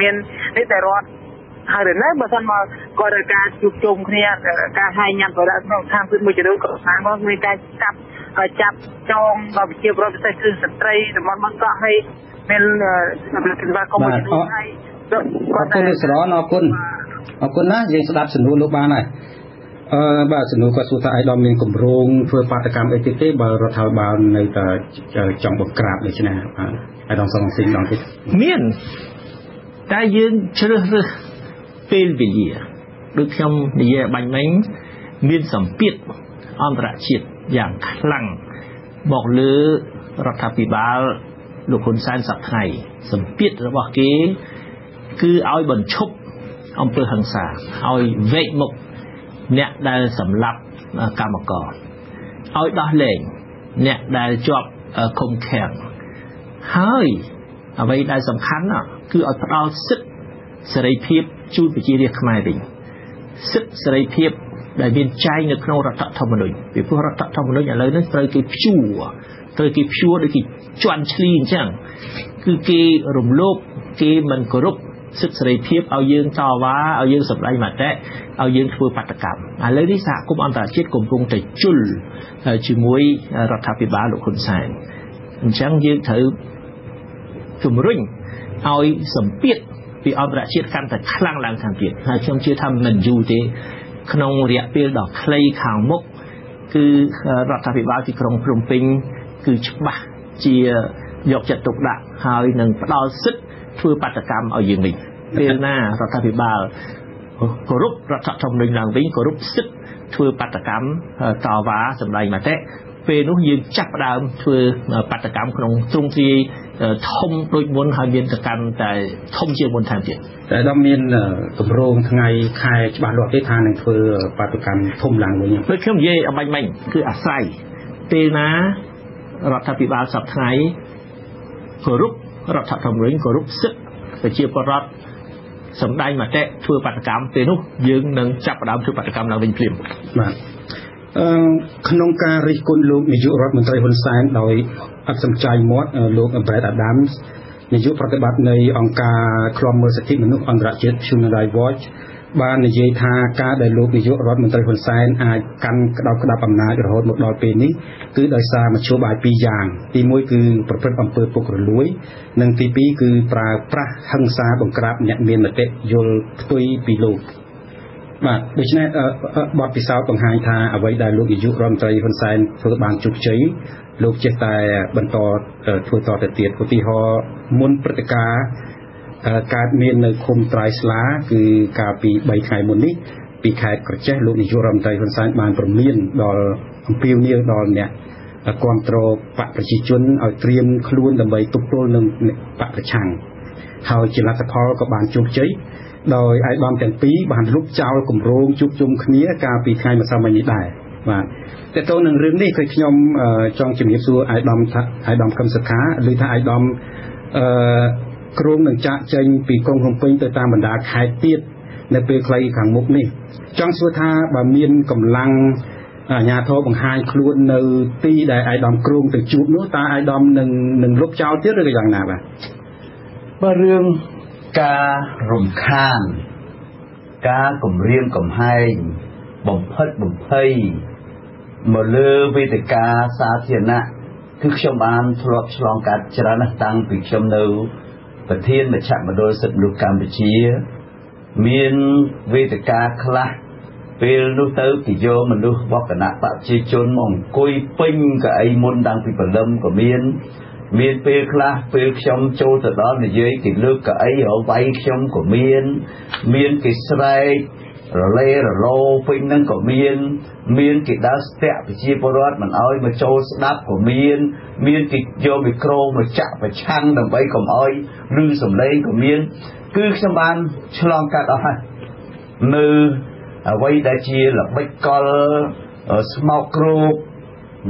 មាននេះតែរដ្ឋ ហើយនៅបើសិនមកក៏ត្រូវការជួបជុំគ្នាការហាយញ៉ាំបរិយាក្នុងខាងគឺមួយចំនួនក៏ស្មានមកមានការចាប់ចាប់ចងដល់ប្រជាប្រដ្ឋពិសេសគឺស្ត្រីតំបន់បឹងកក់ហើយមានសម្រាប់សេវាកម្មមួយចំនួនហើយអរគុណលោកសរនអរគុណអរគុណណាយើងស្ដាប់សំណួរលោកបានហើយអឺបាទសំណួរគាត់សួរថាអៃដាមមានគម្រោងធ្វើបាតកម្មអីទៀតទេបើរដ្ឋាភិបាលនៅតែចង់បង្ក្រាបដូច្នេះបាទអៃដាមសង្ស៊ីម្ដងទៀតមានតែយើងជ្រើសរើស ពេលវេលាដូចខ្ញុំនិយាយបាញ់មិញមានសម្ពាធអន្តរជាតិយ៉ាងខ្លាំងមកលើរដ្ឋាភិបាលលោកហ៊ុនសែនសប្តាហ៍ថ្ងៃសម្ពាធរបស់គេ គឺឲ្យបញ្ឈប់អំពើហិង្សាឲ្យវេកមុខអ្នកដែលសម្លាប់កម្មករឲ្យដោះលែងអ្នកដែលជាប់ឃុំឃាំងហើយអ្វីដែលសំខាន់គឺឲ្យផ្ដល់សិទ្ធិ សេរីភាពជូនប្រជារាស្ត្រខ្មែរវិញសិទ្ធិសេរីភាពដែលមានចែងនៅក្នុងរដ្ឋធម្មនុញ្ញពីព្រោះរដ្ឋធម្មនុញ្ញឥឡូវនេះត្រូវគេព្យួរត្រូវគេព្យួរដូចគេជន់ឈ្លីអញ្ចឹងគឺគេរំលោភគេមិនគោរពសិទ្ធិសេរីភាពឲ្យយើងតវ៉ាឲ្យយើងសម្ដែងមតិឲ្យយើងធ្វើបាតកម្មឥឡូវនេះសហគមន៍អន្តរជាតិកំពុងតែជុលជាមួយរដ្ឋាភិបាលលោកហ៊ុនសែនអញ្ចឹងយើងត្រូវជំរុញឲ្យសម្ពាធ ពីអន្តរជាតិកាន់តែខ្លាំងឡើងខាងទៀតហើយខ្ញុំជឿថាមិនយូរទេ ក្នុងរយៈពេលដ៏ខ្លីខាងមុខគឺរដ្ឋាភិបាលទីក្រុងភ្នំពេញ គឺច្បាស់ជាយកចិត្តទុកដាក់ហើយនឹងផ្ដល់សិទ្ធិធ្វើបាតកម្មឲ្យយើងវិញពេលណារដ្ឋាភិបាលគោរពរដ្ឋធម្មនុញ្ញឡើងវិញគោរពសិទ្ធិធ្វើបាតកម្មតវ៉ាសម្ដែងមតិ ពេលនោះយើងចាប់ផ្ដើមធ្វើបាតកម្មក្នុងទ្រង់ទ្រាយធំដូចមុនហើយមានទៅកាន់តែធំជាងមុនថែមទៀតតែដល់មានកម្រងថ្ងៃខែច្បាស់លាស់ទេថានឹងធ្វើបាតកម្មធំឡើងវិញដូចខ្ញុំនិយាយអបាញ់មិញគឺអាស្រ័យពេលណារដ្ឋាភិបាលសពថ្ងៃគោរពរដ្ឋធម្មនុញ្ញគោរពសិទ្ធិប្រជាពលរដ្ឋសម្ដែងមតិធ្វើបាតកម្មពេលនោះយើងនឹងចាប់ផ្ដើមធ្វើបាតកម្មឡើងវិញភ្លាមបាទអឺ ក្នុងការរិះគន់លោកនាយករដ្ឋមន្ត្រីហ៊ុនសែនដោយអត់សំចៃមាត់លោក Brad Adams នាយកប្រតិបត្តិនៃអង្គការឃ្លាំមើលសិទ្ធិមនុស្សអន្តរជាតិ Human Rights Watch បាននិយាយថាការដែលលោកនាយករដ្ឋមន្ត្រីហ៊ុនសែនអាចកាន់ក្តោបក្តាប់អំណាចរហូតមកដល់ពេលនេះគឺដោយសារមធ្យោបាយពីរយ៉ាង ទី1គឺប្រព្រឹត្តអំពើពុករលួយ និងទី2គឺប្រើប្រាស់ហិង្សាបង្ក្រាបអ្នកមានមតិយល់ផ្ទុយពីលោក បាទដូច្នេះបទពិសោធន៍បង្ហាញថាអ្វីដែលលោកនាយករដ្ឋមន្ត្រីហ៊ុនសែនធ្វើបានជោគជ័យលោកចេះតែបន្តធ្វើតទៅទៀតឧទាហរណ៍មុនព្រឹត្តិការណ៍កើតមាននៅឃុំត្រៃស្លា គឺកាលពី3ថ្ងៃមុននេះពីខេត្តក្រចេះលោកនាយករដ្ឋមន្ត្រីហ៊ុនសែនបានព្រមានដល់អំពាវនាវដល់អ្នកគ្រប់គ្រងបកប្រជាជនឲ្យត្រៀមខ្លួនដើម្បីទប់ទល់នឹងបកប្រឆាំងហើយជាលទ្ធផលក៏បានជោគជ័យ ដោយឯកឧត្តមទាំងពីរបានលុបចោលគម្រោងជួបជុំគ្នាកាលពីថ្ងៃម្សិលមិញនេះដែរបាទតើតើនឹងរឿងនេះគឺខ្ញុំចង់ជំរាបសួរឯកឧត្តមឯកឧត្តមកឹមសុខាឬថាឯកឧត្តមអឺក្រុងនឹងចាក់ចេញពីក្រុងភ្នំពេញទៅតាមបណ្ដាខេត្តទៀតនៅពេលខ្លីខាងមុខនេះចង់សួរថាបើមានកម្លាំងអាញាធរបង្ហាញខ្លួននៅទីដែលអាយដាមគ្រងទៅជួបនោះតើអាយដាមនឹងនឹងលុបចោលទៀតឬក៏យ៉ាងណាបាទបើរឿង ការរំខាន ការគំរាមកំហែង បំផិតបំភ័យមកលើវេទិកាសាធារណៈគឺខ្ញុំបានធ្លាប់ឆ្លងកាត់ច្រើនណាស់តាំងពីខ្ញុំនៅ ប្រធានមជ្ឈមណ្ឌលសិទ្ធិមនុស្សកម្ពុជា មានវេទិកាខ្លះពេលនោះទៅគេយកមនុស្សរបស់គណៈបព្វជិជនមកអង្គុយពេញកៅអីមុនតាំងពីព្រលឹមក៏មាន មានពេលខ្លះពេលខ្ញុំចូលទៅដល់និយាយគេលើកកៅអីរវាយខ្ញុំក៏មាន មានគេស្រែករលេរលោពេញហ្នឹងក៏មាន មានគេដើរស្ទាក់ប្រជាពលរដ្ឋមិនអោយមកចូលស្ដាប់ក៏មាន មានគេយកមីក្រូមកចាក់ប្រឆាំងដើម្បីកុំអោយឮសំឡេងក៏មាន គឺខ្ញុំបានឆ្លងកាត់អស់ហើយនៅអ្វីដែលជាល្បិចកលស្មោកគ្រោក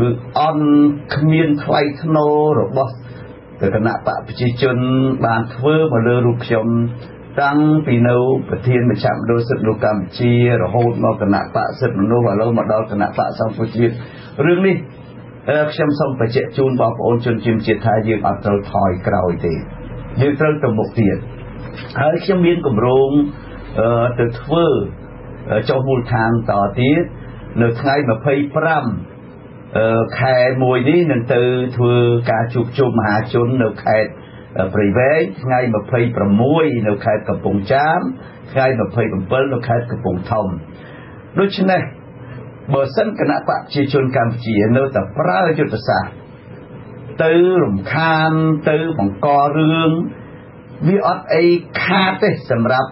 ឬអន់គ្មានថ្លៃថ្នូររបស់គណៈបកប្រជាជនបានធ្វើមកលើរូបខ្ញុំតាំងពីនៅប្រធានមជ្ឈមណ្ឌលសិទ្ធិមនុស្សកម្ពុជារហូតមកគណៈបកសិទ្ធិមនុស្សឥឡូវមកដល់គណៈបកសង្គ្រោះជាតិរឿងនេះខ្ញុំសូមបញ្ជាក់ជូនបងប្អូនជនជាតិជាតិថាយើងអត់ត្រូវថយក្រោយទេយើងត្រូវទៅមុខទៀតហើយខ្ញុំមានគម្រោងទៅធ្វើចុះមូលដ្ឋានតទៀតនៅថ្ងៃ25 ខែ1នេះនឹងទៅធ្វើការជួបជុំមហាជននៅខេត្តព្រៃវែងថ្ងៃ26នៅខេត្តកំពង់ចាមថ្ងៃ27នៅខេត្តកំពង់ធំដូច្នេះបើសិនគណៈបកប្រជាជនកម្ពុជានៅតែប្រើយុទ្ធសាស្ត្រទៅរំខានទៅបង្ករឿងវាអត់អីខាតទេសម្រាប់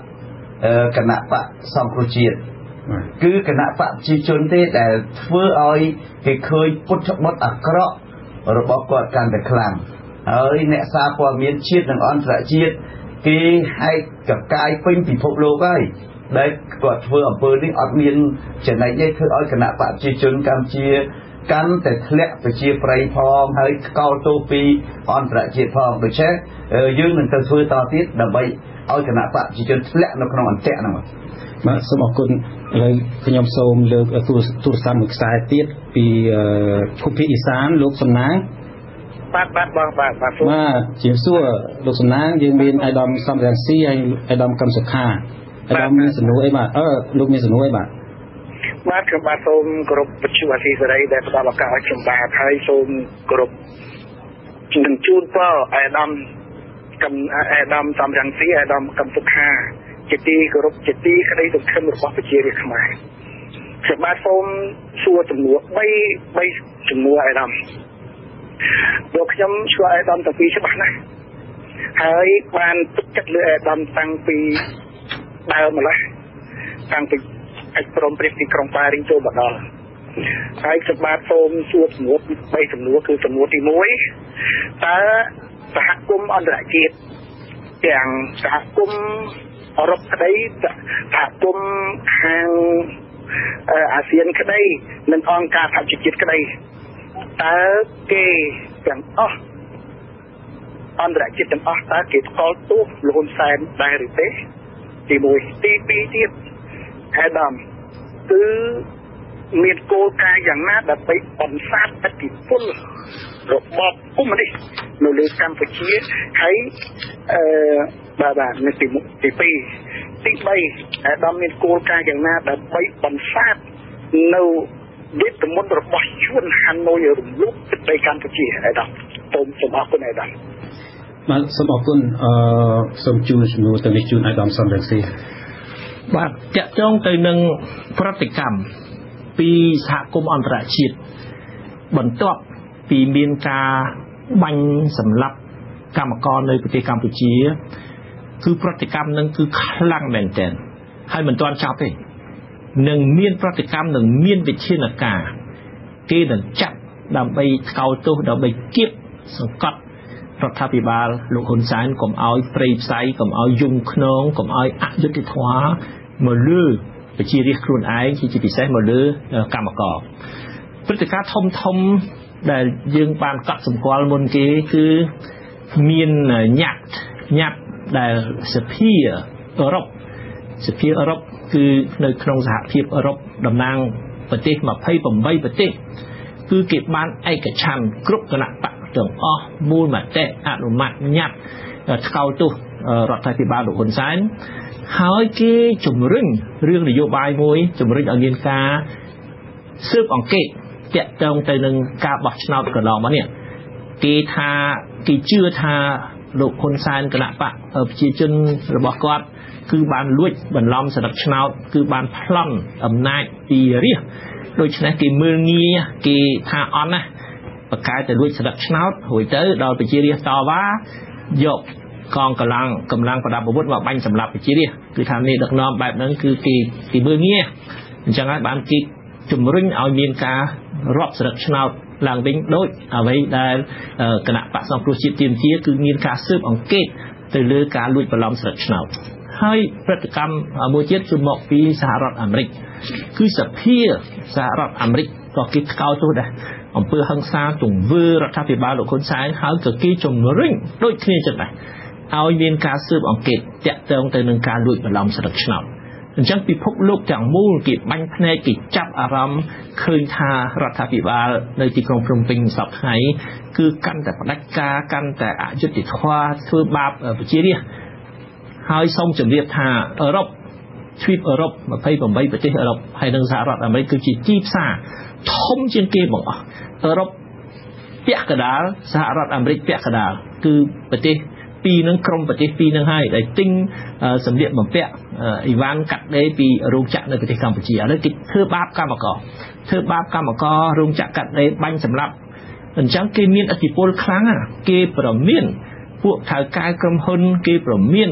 គណៈបកសង្គ្រោះជាតិ គឺគណៈបកប្រជាជនទេដែលធ្វើឲ្យគេឃើញពុទ្ធបុត្រអាក្រក់របស់គាត់កាន់តែខ្លាំងហើយអ្នកសារព័ត៌មានជាតិនិងអន្តរជាតិគេហែកកកាយពេញពិភពលោកហើយដែលគាត់ធ្វើអំពើនេះអត់មានចំណែកទេធ្វើឲ្យគណៈបព្វជិជនកម្ពុជាកាន់តែធ្លាក់ប្រជាប្រិយផងហើយកោតទោសពីអន្តរជាតិផងដូច្នេះយើងនឹងទៅធ្វើតទៀតដើម្បីឲ្យគណៈបព្វជិជនធ្លាក់នៅក្នុងអន្តៈហ្នឹងបាទសូមអរគុណ ឥឡូវខ្ញុំសូមលើកទូរស័ព្ទមួយខ្សែទៀតពីភូមិភាគឦសានលោកសំណាងបាទបាទបងបាទបាទបាទជាសួរលោកសំណាងយើងមានអៃដាមសំរងស៊ីហើយអៃដាមកឹមសុខាអៃដាមមានសំណួរអីបាទអឺលោកមានសំណួរអីបាទបាទខ្ញុំបាទសូមគោរពវិទ្យុអាស៊ីសេរីដែលផ្ដល់ឱកាសឲ្យខ្ញុំបាទហើយសូមគោរពនឹងជូនពរអៃដាមកំអៃដាមសំរងស៊ីអៃដាមកឹមសុខា ជាទីគោរពជាទីក្តីសង្ឃឹមរបស់ប្រជារាស្ត្រខ្មែរខ្ញុំបាទសូមសួរចំនួន3 3ចំនួនអៃដាមពួកខ្ញុំឆ្លើយអេដាមតាពីច្បាស់ណាស់ហើយបានទុកចិត្តលើអេដាមតាំងពីដើមម្ល៉េះតាំងពីអិចព្រមព្រៀបទីក្រុងប៉ារីសចូលមកដល់ហើយខ្ញុំបាទសូមសួរសំណួរ3សំណួរគឺសំណួរទី1តើសហគមន៍អន្តរជាតិទាំងសហគមន៍ អឺរ៉ុបក្តីសហគមន៍ខាងអាស៊ានក្តីនិងអង្គការសហជីវជាតិក្តីតើគេទាំងអស់អន្តរជាតិទាំងអស់តើគេស្គាល់ទោសលហ៊ុនសែនដែរឬទេទី1ទី2ទៀតហេដាមគឺមានគោលការណ៍យ៉ាងណាដើម្បីបន្សាបឥទ្ធិពលរបបកុម្មុយនីសនៅលើកម្ពុជាហើយអឺ បាទបាទនៅទីទី2ទី3អាដាមមានគោលការណ៍យ៉ាងណាដើម្បីបន្សាបនៅវិទ្យមន្តរបស់ជួនហាណូយរំលោភទឹកដីកម្ពុជាអីដល់សូមសូមអរគុណអីដល់បាទសូមអរគុណអឺសូមជូនជំនួសទៅនេះជូនអាយដាមសំរងស៊ីបាទតកតងទៅនឹងប្រតិកម្មពីសហគមន៍អន្តរជាតិបន្ទាប់ពីមានការបាញ់សម្លាប់កម្មករនៅប្រទេសកម្ពុជា គឺប្រតិកម្មនឹងគឺខ្លាំងមែនទែនហើយមិនទាន់ចប់ទេនឹងមានប្រតិកម្មនឹងមានវិធានការគេនឹងចាត់ដើម្បីថ្កោលទោសដើម្បីគៀបសង្កត់រដ្ឋាភិបាលលោកហ៊ុនសែនកុំឲ្យព្រៃផ្សៃកុំឲ្យយំខ្នងកុំឲ្យអយុត្តិធម៌មកលើប្រជារាស្ត្រខ្លួនឯងជាពិសេសមកលើកម្មករព្រឹត្តិការណ៍ធំធំដែលយើងបានកត់សម្គាល់មុនគេគឺមានញាក់ញាក់ ដែលសភាអឺរ៉ុបសភាអឺរ៉ុបគឺនៅក្នុងសហភាពអឺរ៉ុបតំណាងប្រទេស28ប្រទេសគឺគេបានឯកច្ឆ័ន្ទគ្រប់គណៈបកទាំងអស់មូលមតិអនុម័តញត្តិថ្កោលទោសរដ្ឋាភិបាលលោកហ៊ុនសែនហើយគេជំរុញរឿងនយោបាយមួយជំរុញឲ្យមានការស៊ើបអង្កេតតាក់ទងទៅនឹងការបោះឆ្នោតកន្លងមកនេះគេថាគេជឿថា លោកហ៊ុនសែនគណៈបកប្រជាជនរបស់គាត់គឺបានលួចបន្លំសន្លឹកឆ្នោតគឺបានប្លន់អំណាចពីរាជដូច្នេះគេមើលងាយគេថាអន់ណាបកកែទៅលួចសន្លឹកឆ្នោតរួចទៅដល់ប្រជារាជតវ៉ាយកកងកម្លាំងកម្លាំងប្រដាប់អាវុធមកបាញ់សម្លាប់ប្រជារាជគឺថានេះដឹកនាំបែបហ្នឹងគឺគេគេមើលងាយអញ្ចឹងហើយបានគេជំរុញឲ្យមានការរាប់សន្លឹកឆ្នោត ឡើងវិញដូចអ្វីដែលគណៈបកសង្គ្រោះជាតិទាមទារគឺមានការស៊ើបអង្កេតទៅលើការលួចបន្លំស្លឹកឆ្នោតហើយព្រឹត្តិកម្មមួយទៀតគឺមកពីសហរដ្ឋអាមេរិកគឺសភាសហរដ្ឋអាមេរិកក៏គេថ្កោលទោសដែរអំពើហិង្សាទង្វើរដ្ឋាភិបាលលោកហ៊ុនសែនហើយក៏គេជំរុញដូចគ្នាចឹងដែរឲ្យមានការស៊ើបអង្កេតតាក់ទងទៅនឹងការលួចបន្លំស្លឹកឆ្នោត អញ្ចឹងពិភពលោកទាំងមូលគេបាញ់ភ្នែកគេចាប់អារម្មណ៍ឃើញថារដ្ឋាភិបាលនៅទីក្រុងភ្នំពេញសប្តាហ៍ថ្ងៃគឺកាន់តែផ្ដាច់ការកាន់តែអយុត្តិធម៌ធ្វើបាបប្រជារាស្ត្រហើយសូមជម្រាបថាអឺរ៉ុបទ្វីបអឺរ៉ុប28ប្រទេសអឺរ៉ុបហើយនិងសហរដ្ឋអាមេរិកគឺជាទីផ្សារធំជាងគេបង្អស់អឺរ៉ុបពាក់កដាលសហរដ្ឋអាមេរិកពាក់កដាលគឺប្រទេស ពីរនឹងក្រុមប្រទេសពីរនឹងហើយដែលទិញសម្លៀកបំពាក់អីវ៉ាន់កាត់ដេរពីរោងចក្រនៅប្រទេសកម្ពុជាឥឡូវគេធ្វើបាបកម្មករធ្វើបាបកម្មកររោងចក្រកាត់ដេរបាញ់សម្លាប់អញ្ចឹងគេមានអធិបុលខ្លាំងគេប្រមានពួកថៅកែក្រុមហ៊ុនគេប្រមាន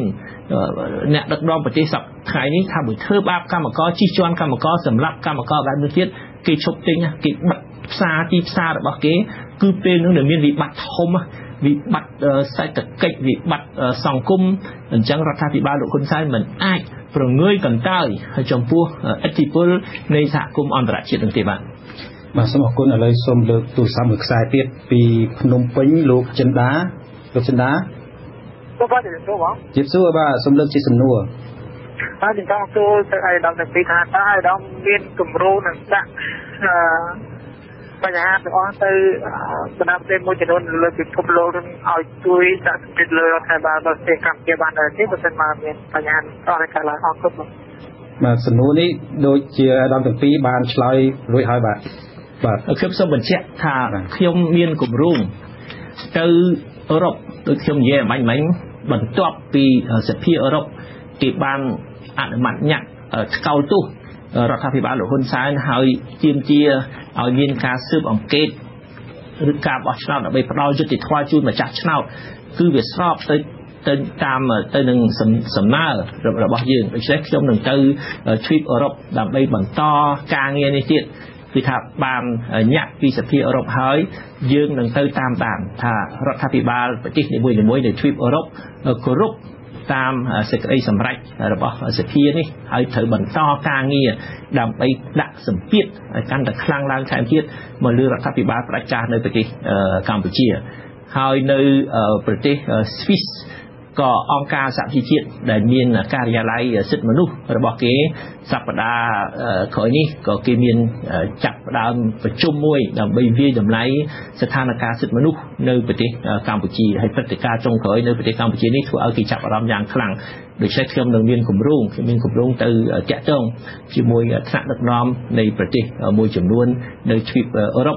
អ្នកដឹកនាំប្រទេសសប្ថ្ងៃនេះថាបើធ្វើបាបកម្មករជិះជាន់កម្មករសម្រាប់កម្មករបែបនេះទៀតគេឈប់ទិញគេបិទផ្សារទីផ្សាររបស់គេគឺពេលនឹងមានវិបត្តិធំ វិបត្តិសេដ្ឋកិច្ចវិបត្តិសង្គមអញ្ចឹងរដ្ឋាភិបាលលោកហ៊ុនសែនមិនអាចប្រងើយកន្តើយចំពោះឥទ្ធិពលនៃសហគមន៍អន្តរជាតិនឹងទេបាទបាទសូមអរគុណឥឡូវសូមលើកទូរស័ព្ទមួយខ្សែទៀតពីភ្នំពេញលោកចិន្តាលោកចិន្តាសូមបាទជំរាបសួរបងជំរាបសួរបាទសូមលើកជាសំណួរបាទខ្ញុំចង់សួរទៅអាយដាមទាំងពីរថាតើអាយដាមមានគម្រោងនឹងដាក់អឺ បញ្ហាទាំងអស់ទៅបណ្ដាប្រទេសមួយចំនួនលើពិភពលោកនឹងឲ្យជួយដាក់សម្ពាធលើរដ្ឋាភិបាលដល់ប្រទេសកម្ពុជាបានដែរទេបើមិនមកមានបញ្ហាអស់កើតឡើងអរគុណបាទសំណួរនេះដូចជាអាដាមទាំងពីរបានឆ្លើយរួចហើយបាទបាទខ្ញុំសូមបញ្ជាក់ថាខ្ញុំមានគម្រោងទៅអឺរ៉ុបដូចខ្ញុំនិយាយអំបញ្ញមិញបន្ទាប់ពីសភាអឺរ៉ុបគេបានអនុម័តញាក់ថ្កោលទោស រដ្ឋាភិបាលលោកហ៊ុនសែនហើយទាមទារឲ្យមានការស៊ើបអង្កេតឬការបោះឆ្នោតដើម្បីផ្ដល់យុត្តិធម៌ជូនម្ចាស់ឆ្នោតគឺវាស្របទៅទៅតាមទៅនឹងសំណើរបស់យើងដូច្នេះខ្ញុំនឹងទៅទ្វីបអឺរ៉ុបដើម្បីបន្តការងារនេះទៀតគឺថាបានញាក់ពីសភាអឺរ៉ុបហើយយើងនឹងទៅតាមដានថារដ្ឋាភិបាលប្រទេសនីមួយៗនៅទ្វីបអឺរ៉ុបគោរព តាមសេចក្តីសម្រេចរបស់សភានេះហើយត្រូវបន្តការងារដើម្បីដាក់សម្ពាធឲ្យកាន់តែខ្លាំងឡើងថែមទៀតមកលើរដ្ឋាភិបាលផ្ដាច់ការនៅប្រទេសកម្ពុជាហើយនៅប្រទេសស្វីស ក៏អង្គការសហជីវជាតិដែលមានការិយាល័យសិទ្ធិមនុស្សរបស់គេសប្តាហ៍ក្រោយនេះក៏គេមានចាប់ផ្ដើមប្រជុំមួយដើម្បីវាយតម្លៃស្ថានភាពសិទ្ធិមនុស្សនៅប្រទេសកម្ពុជាហើយព្រឹត្តិការណ៍ចុងក្រោយនៅប្រទេសកម្ពុជានេះធ្វើឲ្យគេចាប់អារម្មណ៍យ៉ាងខ្លាំងដូច្នេះខ្ញុំនឹងមានគម្រោងខ្ញុំមានគម្រោងទៅតាក់ទងជាមួយថ្នាក់ដឹកនាំនៃប្រទេសមួយចំនួននៅទ្វីបអឺរ៉ុប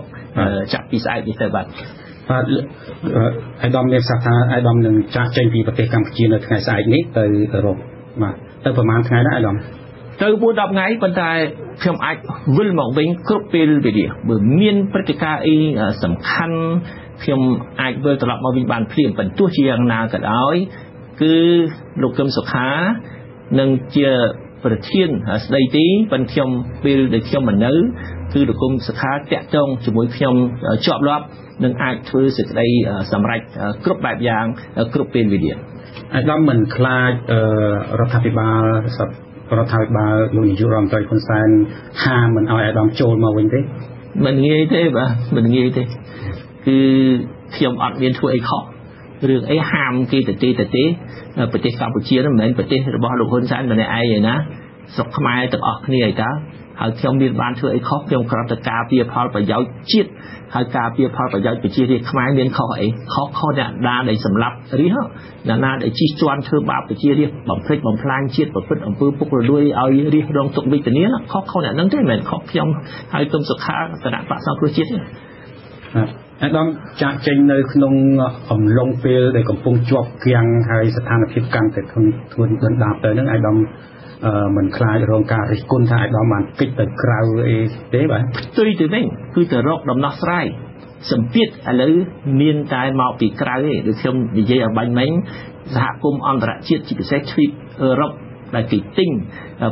ចាប់ពីស្អែកនេះទៅបាទបាទ អាយដាមមានសាសថាអាយដាមនឹងចាក់ចេញពីប្រទេសកម្ពុជានៅថ្ងៃស្អែកនេះទៅអឺរ៉ុបបាទទៅប្រហែលថ្ងៃដែរអាយដាមទៅ4 10ថ្ងៃប៉ុន្តែខ្ញុំអាចវិលមកវិញគ្រប់ពេលវេលាបើមានព្រឹត្តិការណ៍អីសំខាន់ខ្ញុំអាចវិលត្រឡប់មកវិញបានភ្លាមប៉ុន្តែទោះជាយ៉ាងណាក៏ដោយគឺលោកកឹមសុខានឹងជាប្រធានស្ដីទីប៉ុន្តែខ្ញុំពេលដែលខ្ញុំមិននៅគឺលោកគុំសខាតាក់ទងជាមួយខ្ញុំជាប់លាប់ នឹងអាចធ្វើសេចក្តីសម្រេចគ្រប់បែបយ៉ាងគ្រប់ពេលវេលាអាដាមមិនខ្លាចរដ្ឋាភិបាលសពរដ្ឋាភិបាលលោកនាយករដ្ឋមន្ត្រីហ៊ុនសែនហាមមិនឲ្យអាដាមចូលមកវិញទេមិនងាយទេបាទមិនងាយទេគឺខ្ញុំអត់មានធ្វើអីខុសរឿងអីហាមគេទៅទេទៅទេប្រទេសកម្ពុជាមិនមែនប្រទេសរបស់លោកហ៊ុនសែនម្នាក់ឯងទេណា ស្រុកខ្មែរទាំងអស់គ្នាឯតាហើយខ្ញុំមានបានធ្វើអីខុសខ្ញុំគ្រាន់តែការពារផលប្រយោជន៍ជាតិហើយការពារផលប្រយោជន៍ប្រជារាស្ត្រខ្មែរមានខុសអីខុសខុសអ្នកណាដែលសម្លាប់រាស្ត្រអ្នកណាដែលជិះជាន់ធ្វើបាបប្រជារាស្ត្របំភ្លេចបំផ្លាញជាតិប្រព្រឹត្តអំពើពុករលួយឲ្យរាស្ត្ររងទុក្ខវេទនាខុសខុសអ្នកហ្នឹងទេមិនមែនខុសខ្ញុំហើយទុំសុខាគណៈបកសង្គ្រោះជាតិទេអាដាមចាក់ចេញនៅក្នុងអំឡុងពេលដែលកំពុងជាប់គាំងហើយស្ថានភាពកាន់តែធ្ងន់ធ្ងរដុនដាបទៅហ្នឹងអាដាម មិនខ្លាចរងការរិះគន់ថាអាដាមបានគិតទៅក្រៅអីទេបាទផ្ទុយទៅវិញគឺទៅរកដំណោះស្រាយសម្ពាធឥឡូវមានតែមកពីក្រៅទេដូចខ្ញុំនិយាយឲ្យបាញ់មិញសហគមន៍អន្តរជាតិជាពិសេសទ្វីបអឺរ៉ុបដែលគេទិញ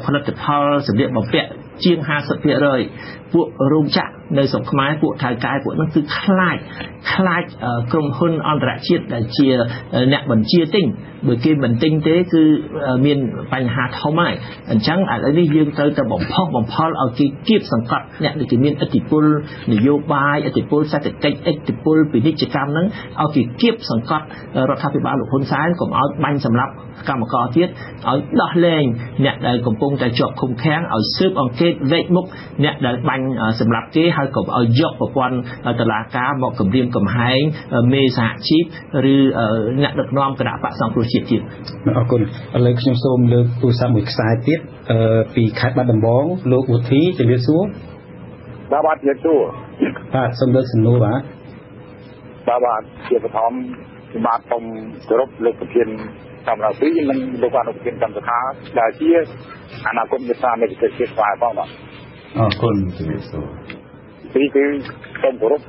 ផលិតផលសម្លៀកបំពាក់ជាង50%ពួករោងចក្រ នៅស្រុកខ្មែរពួកថៅកែពួកហ្នឹងគឺខ្លាចខ្លាចក្រុមហ៊ុនអន្តរជាតិដែលជាអ្នកបញ្ជាទិញបើគេមិនទិញទេគឺមានបញ្ហាធំហើយអញ្ចឹងឥឡូវនេះយើងត្រូវតែបំផុសបំផុលឲ្យគេគៀបសង្កត់អ្នកដែលគេមានឥទ្ធិពលនយោបាយឥទ្ធិពលសេដ្ឋកិច្ចឥទ្ធិពលពាណិជ្ជកម្មហ្នឹងឲ្យគេគៀបសង្កត់រដ្ឋាភិបាលលោកហ៊ុនសែនកុំឲ្យបាញ់សម្លាប់កម្មករទៀតឲ្យដោះលែងអ្នកដែលកំពុងតែជាប់ឃុំឃាំងឲ្យស៊ើបអង្កេតវែកមុខអ្នកដែលបាញ់សម្លាប់គេហើយកុំឲ្យយកប្រព័ន្ធតឡាការមកគម្រាមកំហែងមេសហជីពឬអ្នកដឹកនាំគណៈបកសង្គ្រោះជាតិទៀតអរគុណឥឡូវខ្ញុំសូមលើកទូរស័ព្ទមួយខ្សែទៀតពីខេត្តបាត់ដំបងលោកវុធីជំរាបសួរបាទបាទជំរាបសួរបាទសូមលើកសំណួរបាទបាទបាទជាបឋមពីបាទសូមគោរពលោកប្រធានសម្រាប់ពីនិងលោកអនុប្រធានកម្មសខាដែលជាអនាគតយុទ្ធសាស្ត្រនៃប្រទេសជាតិស្វែងផងបាទអរគុណជំរាបសួរ ពីគឺសូមគោរព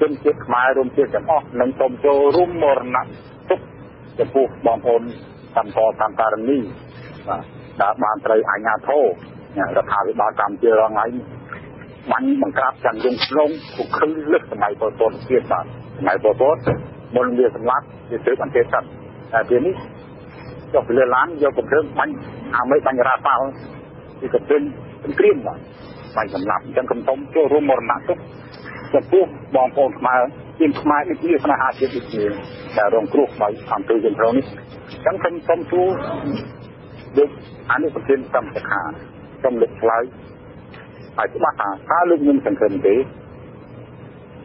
ជនជាតិខ្មែររួមជាតិទាំងអស់និងសូមចូលរួមមរណទុក្ខចំពោះបងប្អូនកម្មករកម្មការនីបាទដែលបានត្រូវអាជ្ញាធររដ្ឋាភិបាលកម្ពុជារងហើយបាញ់បង្ក្រាបចាំងយងក្នុងគុកខឹងលឹកសម័យពលពតទៀតបាទសម័យពលពតមុនវាសម្លាប់វាទើបអន្តេសិតតែពេលនេះចុះពីលើឡានយកកំភ្លើងបាញ់អាមេបាញ់រ៉ាហ្វាល់ពីកំភ្លើងគ្រៀមបាទ បាញ់សម្លាប់អញ្ចឹងកំតុំចូលរួមមរណៈទុកចំពោះបងប្អូនខ្មែរជាខ្មែរដូចគ្នាស្នេហាជាតិដូចគ្នាដែលរងគ្រោះដោយអង្គើជំរងនេះអញ្ចឹងខ្ញុំសូមជួដូចអនុប្រធានកម្មសខាសូមលើកឆ្លើយហើយច្បាស់ថាតើលោកខ្ញុំសង្ឃឹមទេ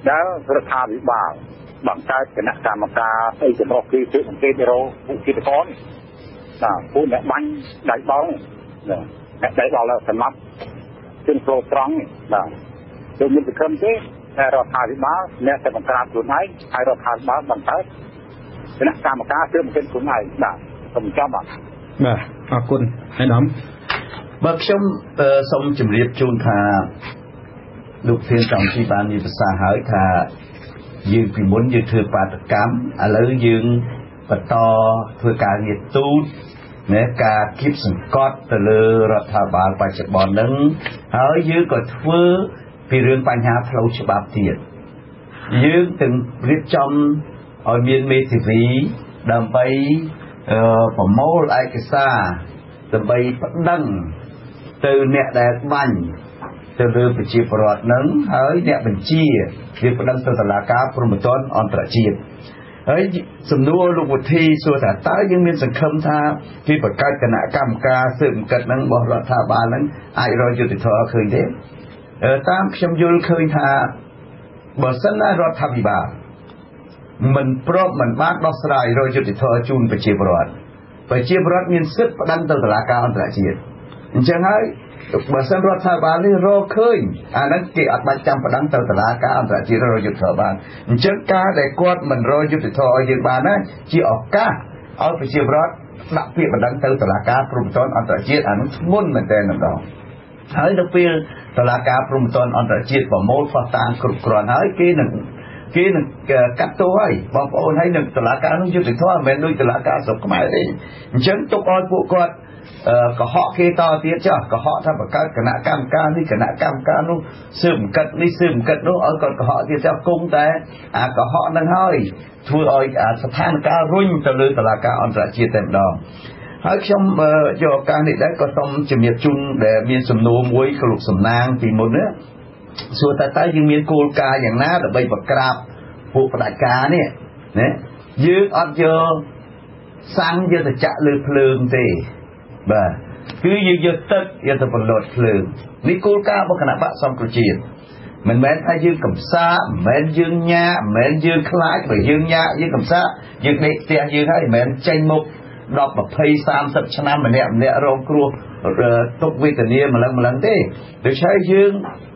ដែលរដ្ឋាភិបាលបង្កើតគណៈកម្មការអីចម្រុះពីទិសង្កេតរោពួកជាតិកនបាទពួកអ្នកបាញ់ដៃបងអ្នកដៃបងសម្រាប់ ជិនប្រូត្រង់បាទលោកមានសង្ឃឹមទេតែរដ្ឋាភិបាលអ្នកតែបង្ក្រាបខ្លួនឯងហើយរដ្ឋាភិបាលបង្កើតគណៈកម្មការទើបមិនខ្លួនឯងបាទសូមចាំបាទបាទអរគុណហើយដំបើខ្ញុំសូមជម្រាបជូនថាលោកធានចំទីបានមានប្រសាសន៍ហើយថាយើងពីមុនយើងធ្វើបាតកម្មឥឡូវយើងបន្តធ្វើការងារទូត ណាការគៀបសង្កត់ទៅលើរដ្ឋាភិបាលបច្ចុប្បន្នហ្នឹងហើយយើងក៏ធ្វើពីរឿងបញ្ហាផ្លូវច្បាប់ទៀតយើងទាំងរៀបចំឲ្យមានមេធាវីដើម្បីប្រមូលឯកសារដើម្បីប្តឹងទៅអ្នកដែលបាញ់ទៅលើប្រជាពលរដ្ឋនឹងហើយអ្នកបញ្ជាវាប្តឹងទៅតុលាការព្រហ្មទណ្ឌអន្តរជាតិ ហើយសំណួរលោកវុធីសួរថាតើយើងមានសង្ឃឹមថាគេបង្កើតគណៈកម្មការស៊ើបអង្កេតនឹងរបស់រដ្ឋាភិបាលនឹងអាចរកយុត្តិធម៌ឃើញទេតាមខ្ញុំយល់ឃើញថាបើសិនណារដ្ឋាភិបាលមិនព្រមមិនបានដោះស្រាយរកយុត្តិធម៌ជូនប្រជាពលរដ្ឋប្រជាពលរដ្ឋមានសិទ្ធិប្តឹងទៅតុលាការអន្តរជាតិអញ្ចឹងហើយ បើសិនរដ្ឋាភិបាលនេះរកឃើញអាហ្នឹងគេអត់បាច់ចាំប្តឹងទៅតុលាការអន្តរជាតិរកយុត្តិធម៌បានអញ្ចឹងការដែលគាត់មិនរកយុត្តិធម៌ឲ្យយើងបានណាជាឱកាសឲ្យប្រជាពលរដ្ឋដាក់ពាក្យបណ្ដឹងទៅតុលាការព្រំប្រទានអន្តរជាតិអានោះធ្ងន់មែនទែនម្ដងហើយនៅពេលតុលាការព្រំប្រទានអន្តរជាតិប្រមូលផុសតាងគ្រប់គ្រាន់ហើយគេនឹងគេនឹងកាត់ទោសហើយបងប្អូនហើយនឹងតុលាការនោះយុត្តិធម៌មិនមែនដូចតុលាការស្រុកខ្មែរទេអញ្ចឹងទុកឲ្យពួកគាត់ កុហកគេតទៀតចុះកុហកថាបង្កើតគណៈកម្មការនេះគណៈកម្មការនោះស៊ើបអង្កេតនេះស៊ើបអង្កេតនោះឲ្យគាត់កុហកទៀតចុះគង់តែអាកុហកនឹងហើយធ្វើឲ្យស្ថានភាពរុញទៅលើតុលាការអន្តរជាតិតែម្ដងហើយខ្ញុំយកឱកាសនេះដែរក៏សូមជំរាបជូនដែលមានសំណួរមួយក្លុកសំណាងពីមុនណាសួរតើតើយើងមានគោលការណ៍យ៉ាងណាដើម្បីបង្ក្រាបពួកផ្ដាច់ការនេះណាយើងអត់យកសាំងយកទៅចាក់លើភ្លើងទេ បាទគឺយើងយកទឹកយកទៅបន្លត់ភ្លើងនេះគោលការណ៍របស់គណៈបកសង្គ្រោះជាតិមិនមែនថាយើងកំសាមិនមែនយើងញ៉ាមិនមែនយើងខ្លាចបើយើងញ៉ាយើងកំសាយើងដេកផ្ទះយើងហើយមិនមែនចេញមុខ10 20 30ឆ្នាំម្នាក់ម្នាក់រងគ្រោះទុកវេទនាម្លឹងម្លឹងទេដូច្នេះយើង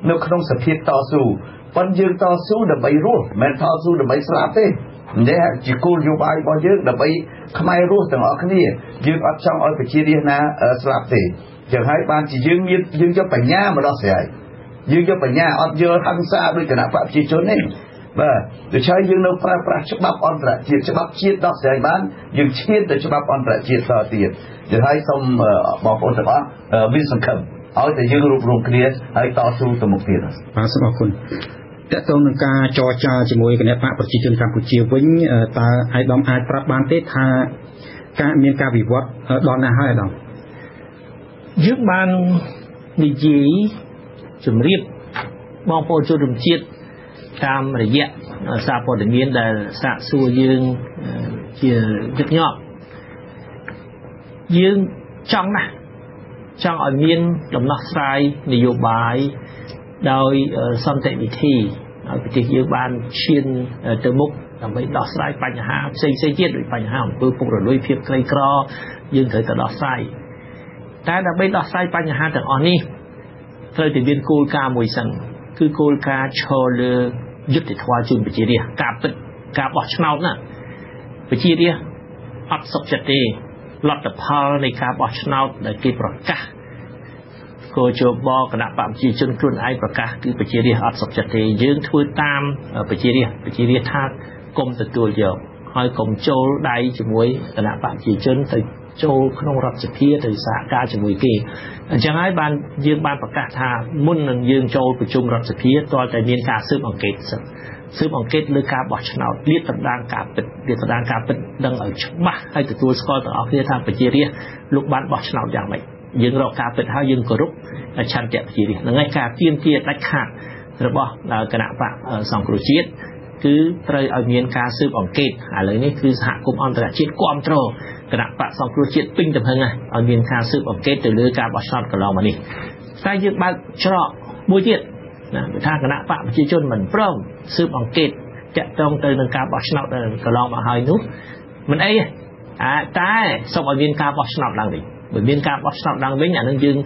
នៅក្នុងសភាពតស៊ូប៉ុន្តែយើងតស៊ូដើម្បីរស់មិនមែនតស៊ូដើម្បីស្លាប់ទេ នេះជាគោលនយោបាយរបស់យើងដើម្បីខ្មែររស់ទាំងអស់គ្នាយើងអត់ចង់ឲ្យប្រជារាស្ត្រណាស្លាប់ទេចឹងហើយបានជាយើងមានយើងយកបញ្ញាមកដោះស្រាយយើងយកបញ្ញាអត់យកហិង្សាដោយគណៈបកប្រជាជនទេបាទដូច្នេះយើងនៅប្រើប្រាស់ច្បាប់អន្តរជាតិច្បាប់ជាតិដោះស្រាយបានយើងឈានទៅច្បាប់អន្តរជាតិតទៀតចឹងហើយសូមបងប្អូនទាំងអស់មានសង្ឃឹមឲ្យតែយើងរួបរวมគ្នាហើយតស៊ូទៅមុខទៀតបាទសូមអរគុណ តកតងនឹងការចរចាជាមួយគណៈបកប្រជាជនកម្ពុជាវិញតើអាយដាមអាចប្រាប់បានទេថាការមានការវិវត្តដល់ណាហើយអាដាមយើងបាននិយាយជំរាបបងប្អូនជនរួមជាតិតាមរយៈសារព័ត៌មានដែលសាកសួរយើងជាញឹកញាប់យើងចង់ណាស់ចង់ឲ្យមានដំណោះស្រាយនយោបាយ ដោយសន្តិវិធីឲ្យប្រទេសយើងបានឈានទៅមុខដើម្បីដោះស្រាយបញ្ហាផ្សេងផ្សេងទៀតដូចបញ្ហាអំពើពុករលួយភាពក្រីក្រយើងត្រូវតែដោះស្រាយតែដើម្បីដោះស្រាយបញ្ហាទាំងអស់នេះត្រូវតែមានគោលការណ៍មួយសិនគឺគោលការណ៍ឈរលើយុត្តិធម៌ជូនប្រជារាស្ត្រការពិតការបោះឆ្នោតណាប្រជារាស្ត្រអត់សុខចិត្តទេលទ្ធផលនៃការបោះឆ្នោតដែលគេប្រកាស គោជបគណៈបព្វជិជនខ្លួនឯងប្រកាសគឺប្រជារាស្ត្រអត់សុខចិត្តទេយើងធ្វើតាមប្រជារាស្ត្រប្រជារាស្ត្រថាគុំទទួលយកហើយកុំចូលដៃជាមួយគណៈបព្វជិជនទៅចូលក្នុងរដ្ឋសភាទៅសហការជាមួយគេអញ្ចឹងហើយបានយើងបានប្រកាសថាមុននឹងយើងចូលប្រជុំរដ្ឋសភាតើតែមានការស៊ើបអង្កេតសិនស៊ើបអង្កេតលើការបោះឆ្នោតលាតត្រដាងការពិតលាតត្រដាងការពិតដឹងឲ្យច្បាស់ហើយទទួលស្គាល់ទាំងអស់គ្នាថាប្រជារាស្ត្រលោកបានបោះឆ្នោតយ៉ាងម៉េច យើងរកការពិតហើយយើងគោរពឆន្ទៈប្រជារាស្ត្រហ្នឹងឯងការទៀមទាដាច់ខាតរបស់គណៈបកសង្គ្រោះជាតិគឺត្រូវឲ្យមានការស៊ើបអង្កេតឥឡូវនេះគឺសហគមន៍អន្តរជាតិគ្រប់គ្រងគណៈបកសង្គ្រោះជាតិពេញទំហឹងឲ្យមានការស៊ើបអង្កេតទៅលើការបោះឆ្នោតកន្លងមកនេះតែយើងបើកច្រកមួយទៀតណាថាគណៈបកប្រជាជនមិនព្រមស៊ើបអង្កេតតាក់ទងទៅនឹងការបោះឆ្នោតកន្លងមកហើយនោះមិនអីអាតែសូមឲ្យមានការបោះឆ្នោតឡើងវិញ បើមានការបោះឆ្នោតឡើងវិញអានឹងយើង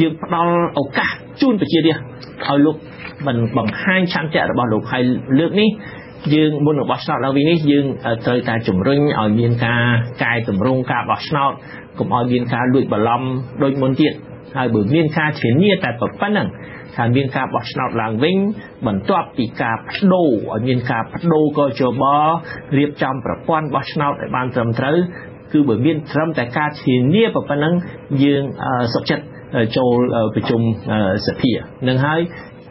យើងផ្ដល់ឱកាសជូនប្រជារាស្ត្រឲ្យលោកមិនបង្ហាញឆន្ទៈរបស់លោកហើយលើកនេះយើងមុននឹងបោះឆ្នោតឡើងវិញនេះយើងត្រូវតែជំរុញឲ្យមានការកែតម្រង់ការបោះឆ្នោតកុំឲ្យមានការលួចបន្លំដូចមុនទៀតហើយបើមានការធានាតែប៉ុណ្ណឹងថាមានការបោះឆ្នោតឡើងវិញបន្ទាប់ពីការបដូរឲ្យមានការបដូរកជបរៀបចំប្រព័ន្ធបោះឆ្នោតឲ្យបានត្រឹមត្រូវ គឺបើមានត្រឹមតែការធានាប៉ុណ្ណឹងយើងសុខចិត្តចូលប្រជុំសភានឹងហើយ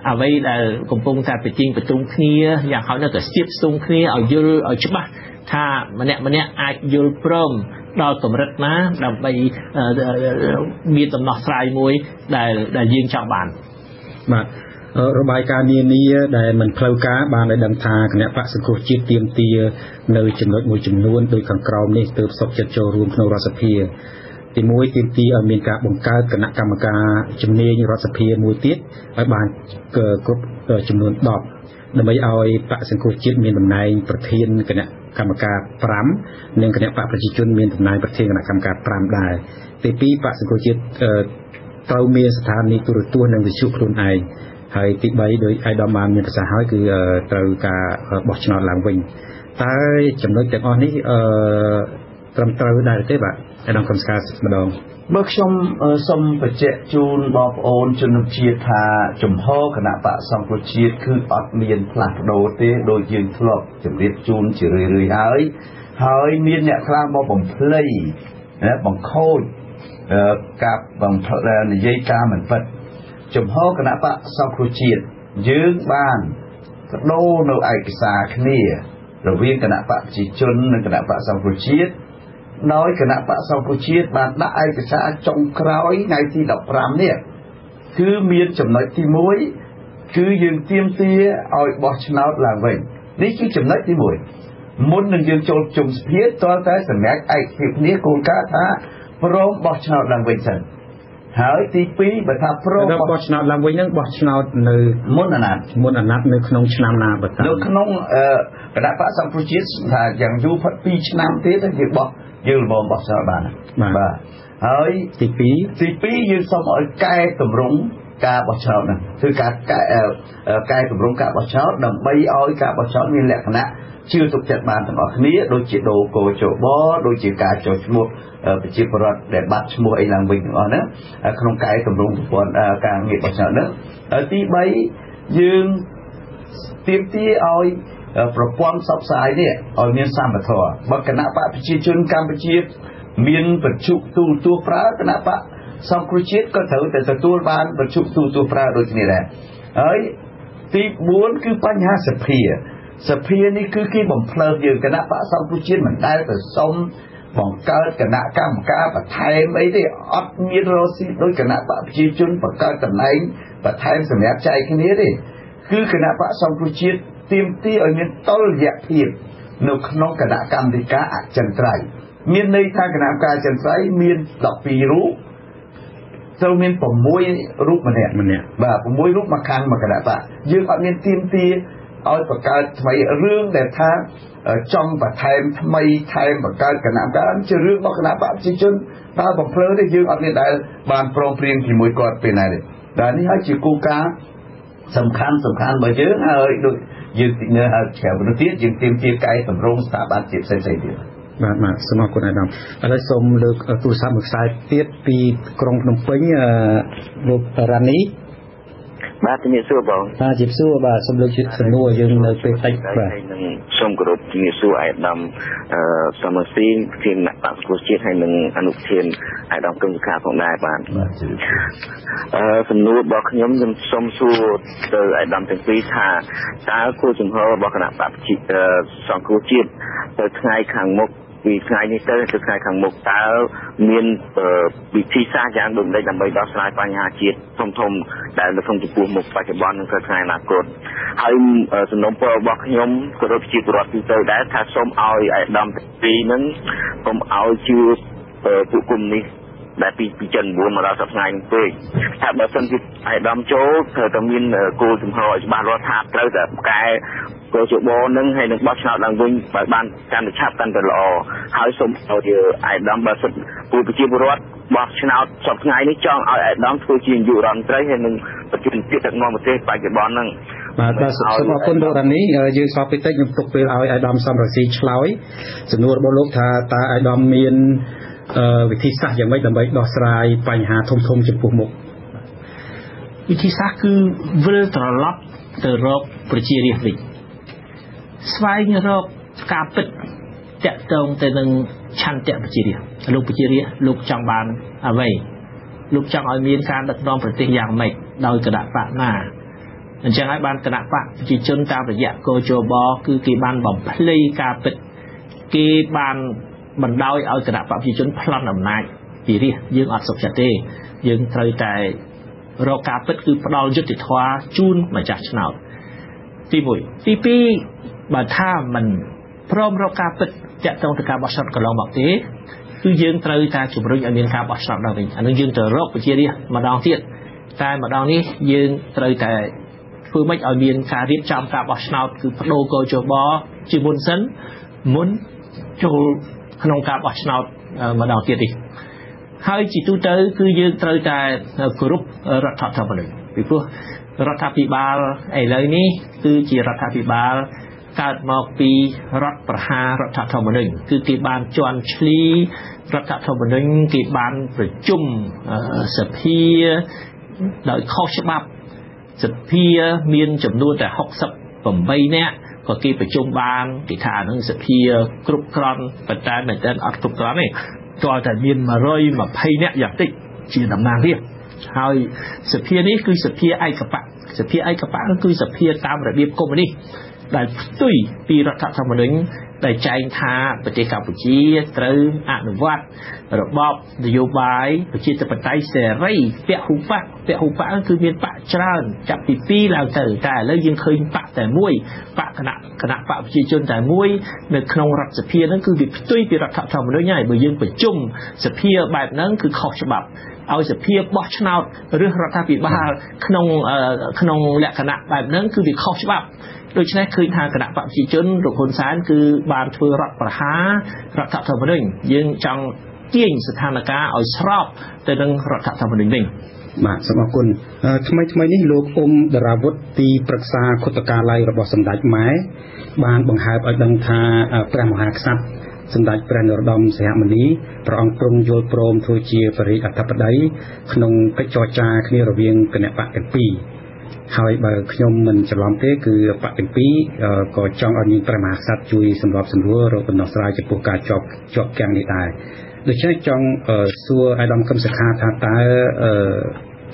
អ្វីដែលកំពុងតែប្រជិញប្រជុំគ្នាយ៉ាងហោចណាស់ក៏ស្ទាបស្ទង់គ្នាឲ្យយល់ឲ្យច្បាស់ថាម្នាក់ម្នាក់អាចយល់ព្រមដល់កម្រិតណាដើម្បីមានដំណោះស្រាយមួយដែលដែលយើងចង់បានបាទ របាយការណ៍នានាដែលមិនផ្លូវការបានឲ្យដឹងថាគណៈបកសង្គ្រោះជាតិទៀមទានៅចំណុចមួយចំនួនដោយខាងក្រោមនេះទើបសុខចិត្តចូលរួមក្នុងរដ្ឋសភាទី1ទាមទារឲ្យមានការបង្កើតគណៈកម្មការជំនាញរដ្ឋសភាមួយទៀតឲ្យបានគ្រប់ចំនួន10ដើម្បីឲ្យបកសង្គ្រោះជាតិមានតំណែងប្រធានគណៈកម្មការ5និងគណៈបកប្រជាជនមានតំណែងប្រធានគណៈកម្មការ5ដែរទី2បកសង្គ្រោះជាតិត្រូវមានស្ថានីយទូរទស្សន៍និងវិទ្យុខ្លួនឯង ហើយទី3ដោយអាយដាមបានមានប្រសាសន៍ហើយគឺត្រូវការបោះឆ្នោតឡើងវិញតើចំណុចទាំងអស់នេះអឺត្រឹមត្រូវដែរទេបាទអាដាមកំស្ការម្ដងបើខ្ញុំសូមបញ្ជាក់ជូនបងប្អូនជនជាតិថាចំហគណៈបកសង្គ្រោះជាតិគឺអត់មានផ្លាស់ប្ដូរទេដោយយើងធ្លាប់ជម្រាបជូនជារឿយៗហើយហើយមានអ្នកខ្លះមកបំភ្លៃបង្ខូចការបំភ្លៃនិយាយការមិនពិត ចំហគណៈបកសង្គ្រោះជាតិយើងបានបដូរនៅឯកសារគ្នារវាងគណៈបកប្រជាជននិងគណៈបកសង្គ្រោះជាតិដោយគណៈបកសង្គ្រោះជាតិបានដាក់ឯកសារចុងក្រោយថ្ងៃទី15នេះគឺមានចំណុចទី1គឺយើងទៀមទាឲ្យបោះឆ្នោតឡើងវិញនេះគឺចំណុចទី1មុននឹងយើងចូលជុំសភាតតែសម្រាប់ឯកភាពគ្នាគោលការណ៍ថាព្រមបោះឆ្នោតឡើងវិញសិន ហើយទី2បើថាព្រមបោះឆ្នោតឡើងវិញហ្នឹងបោះឆ្នោតនៅមុនអាណត្តិមុនអាណត្តិនៅក្នុងឆ្នាំណាបើតានៅក្នុងគណៈបកសង្គ្រោះជាតិថាយ៉ាងយូរផុត2ឆ្នាំទៀតយើងបោះយើងល្មមបោះឆ្នោតបានបាទហើយទី2ទី2យើងសូមឲ្យកែតម្រង់ ការបោះឆ្នោតហ្នឹងគឺការកែកែតម្រង់ការបោះឆ្នោតដើម្បីឲ្យការបោះឆ្នោតមានលក្ខណៈជឿទុកចិត្តបានទាំងអស់គ្នាដូចជាដូកោជបដូចជាការចុះឈ្មោះប្រជាពលរដ្ឋដែលបាត់ឈ្មោះអីឡើងវិញទាំងអស់ហ្នឹងក្នុងកែតម្រង់ប្រព័ន្ធការងារបោះឆ្នោតហ្នឹងទី3យើងទៀមទាឲ្យប្រព័ន្ធសបផ្សាយនេះឲ្យមានសមត្ថភាពបើគណៈបកប្រជាជនកម្ពុជា មានបច្ចុទូទួប្រើគណៈបក សង្គ្រោះជាតិក៏ត្រូវតែទទួលបានបច្ចុទូទួប្រើដូចគ្នាដែរហើយទី4គឺបញ្ហាសភាសភានេះគឺគេបំភ្លើងយើងគណៈបកសង្គ្រោះជាតិមិនដែលទៅសុំបង្កើតគណៈកម្មការបន្ថែមអីទេអត់មានរស់ស៊ីដោយគណៈបកប្រជាជនបង្កើតតំណែងបន្ថែមសម្រាប់ចែកគ្នាទេគឺគណៈបកសង្គ្រោះជាតិទាមទារឲ្យមានតុល្យភាពនៅក្នុងគណៈកម្មាធិការអចិន្ត្រៃយ៍មានន័យថាគណៈកម្មការអចិន្ត្រៃយ៍មាន12រូប ត្រូវមាន6រូបម្នាក់ម្នាក់បាទ6រូបមកខាងមកគណៈបកយើងអត់មានទាមទារឲ្យបង្កើតថ្មីរឿងដែលថាចង់បន្ថែមថ្មីថែមបង្កើតគណៈកម្មការជារឿងរបស់គណៈបកប្រជាជនបើបំភ្លឺទេយើងអត់មានដែលបានព្រមព្រៀងជាមួយគាត់ពេលណាទេដែលនេះហើយជាគោលការណ៍សំខាន់សំខាន់របស់យើងហើយដូចយើងនៅក្រៅប្រទេសយើងទាមទារកែតម្រង់ស្ថាប័នជាតិផ្សេងៗទៀត បាទបាទសូមអរគុណអាដាមឥឡូវសូមលើកទូរស័ព្ទមួយខ្សែទៀតពីក្រុងភ្នំពេញលោករ៉ានីបបាទជំរាបសួរបងបាទជំរាបសួរបាទសូមលើកសំណួរយើងនៅពេលតិចបាទនឹងសូមគោរពជំរាបសួរអាយដាមអឺសមស៊ីធានអ្នកបាក់គ្រប់ជាតិហើយនឹងអនុធានអាយដាមកឹមសុខាផងដែរបាទអឺសំណួររបស់ខ្ញុំខ្ញុំសូមសួរទៅអាយដាមទាំងពីរថាតើគោលជំហររបស់គណៈបព្វជិសង្គ្រោះជាតិទៅថ្ងៃខាងមុខ ពីថ្ងៃនេះទៅទៅថ្ងៃខាងមុខតើមានវិធីសាស្ត្រយ៉ាងដូចម្តេចដើម្បីដោះស្រាយបញ្ហាជាតិធំធំដែលនៅក្នុងចំពោះមុខបច្ចុប្បន្ននិងទៅថ្ងៃអនាគតហើយសំណុំពររបស់ខ្ញុំគោរពជាពលរដ្ឋទូទៅដែរថាសូមឲ្យអាយដាមទាំងពីរហ្នឹងសូមឲ្យជឿពួកគុំនេះដែលពីពីចិន9មកដល់សប្តាហ៍នេះពេកថាបើសិនជាអាយដាមចូលត្រូវតែមានគោលជំហរឲ្យច្បាស់លាស់ថាត្រូវតែកែកោជបនឹងហើយនឹងបោះឆ្នោតឡើងវិញបើបានកាន់តែឆាប់កាន់តែល្អហើយសូមឲ្យអាយដាមបើសិនពលប្រជាពលរដ្ឋបោះឆ្នោតសប្តាហ៍នេះចង់ឲ្យអាយដាមធ្វើជានាយករដ្ឋមន្ត្រីហើយនឹងប្រធានជាតិដឹកនាំប្រទេសបច្ចុប្បន្នហ្នឹងបាទបាទសូមអរគុណលោករ៉ានីយើងស្វាគមន៍តិចខ្ញុំទុកពេលឲ្យអាយដាមសំរស៊ីឆ្លើយសំណួររបស់លោកថាតើអាយដាមមានវិធីសាស្ត្រយ៉ាងម៉េចដើម្បីដោះស្រាយបញ្ហាធំធំចំពោះមុខវិធីសាស្ត្រគឺវិលត្រឡប់ទៅរកប្រជារាស្ត្រវិញ ស្វែងរកការពិតតកតងទៅនឹងឆន្ទៈប្រជារាស្ត្រលោកប្រជារាស្ត្រលោកចង់បានអ្វីលោកចង់ឲ្យមានការដឹកនាំប្រទេសយ៉ាងម៉េចដោយគណៈបកណាអញ្ចឹងហើយបានគណៈបកប្រជាជនតាមរយៈកោជបគឺគេបានបំភ្លៃការពិតគេបានបណ្ដោយឲ្យគណៈបព្វជិជនប្លន់អំណាចពីរាជយើងអត់សុខចិត្តទេយើងត្រូវតែរកការពិតគឺផ្ដាល់យុត្តិធម៌ជូនម្ចាស់ឆ្នោតទី1ទី2 បើថាមិនព្រមរកការពិតតាក់ទងទៅការបោះឆ្នោតកន្លងមកទេគឺយើងត្រូវតែជំរុញឲ្យមានការបោះឆ្នោតដល់វិញអានឹងយើងទៅរកប្រជារាស្ត្រម្ដងទៀតតែម្ដងនេះយើងត្រូវតែធ្វើម៉េចឲ្យមានការរៀបចំការបោះឆ្នោតគឺបដូរកោជបជាមុនសិនមុនចូលក្នុងការបោះឆ្នោតម្ដងទៀតនេះហើយជាទូទៅគឺយើងត្រូវតែគោរពរដ្ឋធម្មនុញ្ញពីព្រោះរដ្ឋាភិបាលឥឡូវនេះគឺជារដ្ឋាភិបាល កើតមកពីរដ្ឋប្រហាររដ្ឋធម្មនុញ្ញគឺគេបានជន់ឈ្លីរដ្ឋធម្មនុញ្ញគេបានប្រជុំសភាដោយខុសច្បាប់សភាមានចំនួនតែ68នាក់ក៏គេប្រជុំបានគេថានឹងសភាគ្រប់គ្រាន់ប៉ុន្តែមែនតើអត់គ្រប់គ្រាន់ទេតើតែមាន120នាក់យ៉ាងតិចជាតំណាងរាស្ត្រហើយសភានេះគឺសភាឯកបៈសភាឯកបៈគឺសភាតាមរបៀបកុម្មុយនីស ដែលផ្ទុយពីរដ្ឋធម្មនុញ្ញដែលចែងថាប្រទេសកម្ពុជាត្រូវអនុវត្តរបបនយោបាយប្រជាធិបតេយ្យសេរីពហុបកពហុបកគឺមានបកច្រើនចាប់ពី2ឡើងទៅតែឥឡូវយើងឃើញបកតែមួយបកគណៈគណៈបកប្រជាជនតែមួយនៅក្នុងរដ្ឋសភាហ្នឹងគឺវាផ្ទុយពីរដ្ឋធម្មនុញ្ញហើយបើយើងប្រជុំសភាបែបហ្នឹងគឺខុសច្បាប់ឲ្យសភាបោះឆ្នោតឬរដ្ឋាភិបាលក្នុងក្នុងលក្ខណៈបែបហ្នឹងគឺវាខុសច្បាប់ ដូច្នេះឃើញថាគណៈបព្វជិជនលោកហ៊ុនសែនគឺបានធ្វើរដ្ឋប្រហាររដ្ឋធម្មនុញ្ញយើងចង់ទាញស្ថានភាពឲ្យស្របទៅនឹងរដ្ឋធម្មនុញ្ញវិញបាទសូមអរគុណថ្មីថ្មីនេះលោកអ៊ុំដារាវុធទីប្រឹក្សាខុទ្ទកាល័យរបស់សម្ដេចម៉ែបានបង្ហើបឲ្យដឹងថាព្រះមហាក្សត្រសម្ដេចព្រះនរោត្តមសីហមុនីព្រះអង្គទ្រង់យល់ព្រមធ្វើជាបរិយាអធិបតីក្នុងកិច្ចចរចាគ្នារវាងគណៈបកទាំងពីរ ហើយបើខ្ញុំមិនច្រឡំទេគឺបកទាំងពីរក៏ចង់ឲ្យមានព្រះមហាក្សត្រជួយសម្របសម្រួលរកដំណោះស្រាយចំពោះការជាប់ជាប់គាំងនេះដែរដូច្នេះចង់សួរអាយដាមកឹមសុខាថាតើ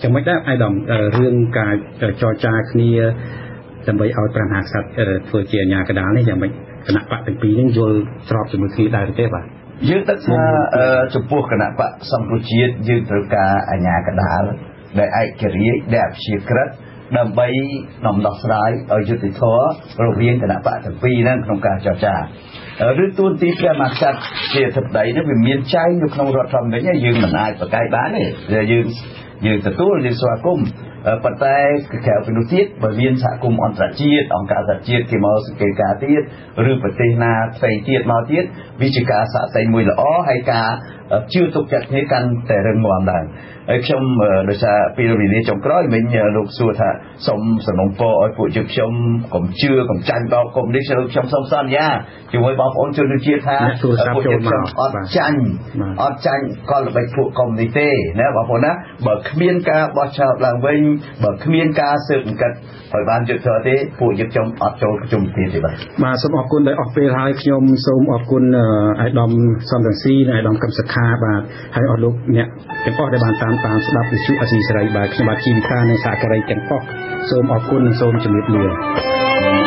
យ៉ាងម៉េចដែរអាយដាមរឿងការចរចាគ្នាដើម្បីឲ្យព្រះមហាក្សត្រធ្វើជាអាញាកដាលនេះយ៉ាងម៉េចគណៈបកទាំងពីរនេះយល់ស្របជាមួយគ្នាដែរទេបាទយើងទឹកថាចំពោះគណៈបកសង្គ្រោះជាតិយើងត្រូវការអាញាកដាលដែលឯករាជ្យដែលអព្យាក្រឹត ដើម្បីដំណោះស្រាយឲ្យយុត្តិធម៌រវាងគណៈបកទាំងពីរហ្នឹងក្នុងការចរចាឬទួនាទីព្រះមហាក្សត្រជាអធិបតីនេះវាមានចែងនៅក្នុងរដ្ឋធម្មនុញ្ញយើងមិនអាចប្រកែកបានទេយើងយើងទទួលយើងស្វាគមន៍ប៉ុន្តែក្រៅពីនោះទៀតបើមានសហគមន៍អន្តរជាតិអង្គការសហជាតិគេមកសង្កេតការទៀតឬប្រទេសណាផ្សេងទៀតមកទៀតវាជាការសាកសីមួយល្អហើយការជឿទុកចិត្តគ្នាកាន់តែរឹងមាំដែរហើយខ្ញុំដោយសារពីវិនិច្ឆ័យចុងក្រោយមិញលោកសួរថាសូមសំណូមពរឲ្យពួកយើងខ្ញុំកុំជឿកុំចាញ់បោកកុំនេះខ្ញុំសូមសន្យាជាមួយបងប្អូនជនជាតិថាពួកយើងខ្ញុំអត់ចាញ់អត់ចាញ់កលល្បិចពួកកុំនេះទេណាបងប្អូនណាបើគ្មានការបោះឆ្នោតឡើងវិញបើគ្មានការស៊ើបអង្កេតឲ្យបានយុត្តិធម៌ទេពួកយើងខ្ញុំអត់ចូលប្រជុំទៀតទេបាទបាទសូមអរគុណដែលអស់ពេលហើយខ្ញុំសូមអរគុណអាយដាមសំរងស៊ីនិងអាយដាមកឹមសុខាបាទហើយអស់លោកអ្នកទាំងអស់ដែលបានតាមតាមស្ដាប់វិទ្យុអស៊ីសេរីបាទខ្ញុំបាទជីវិតានិងសហការីទាំងអស់សូមអរគុណនិងសូមជម្រាបលា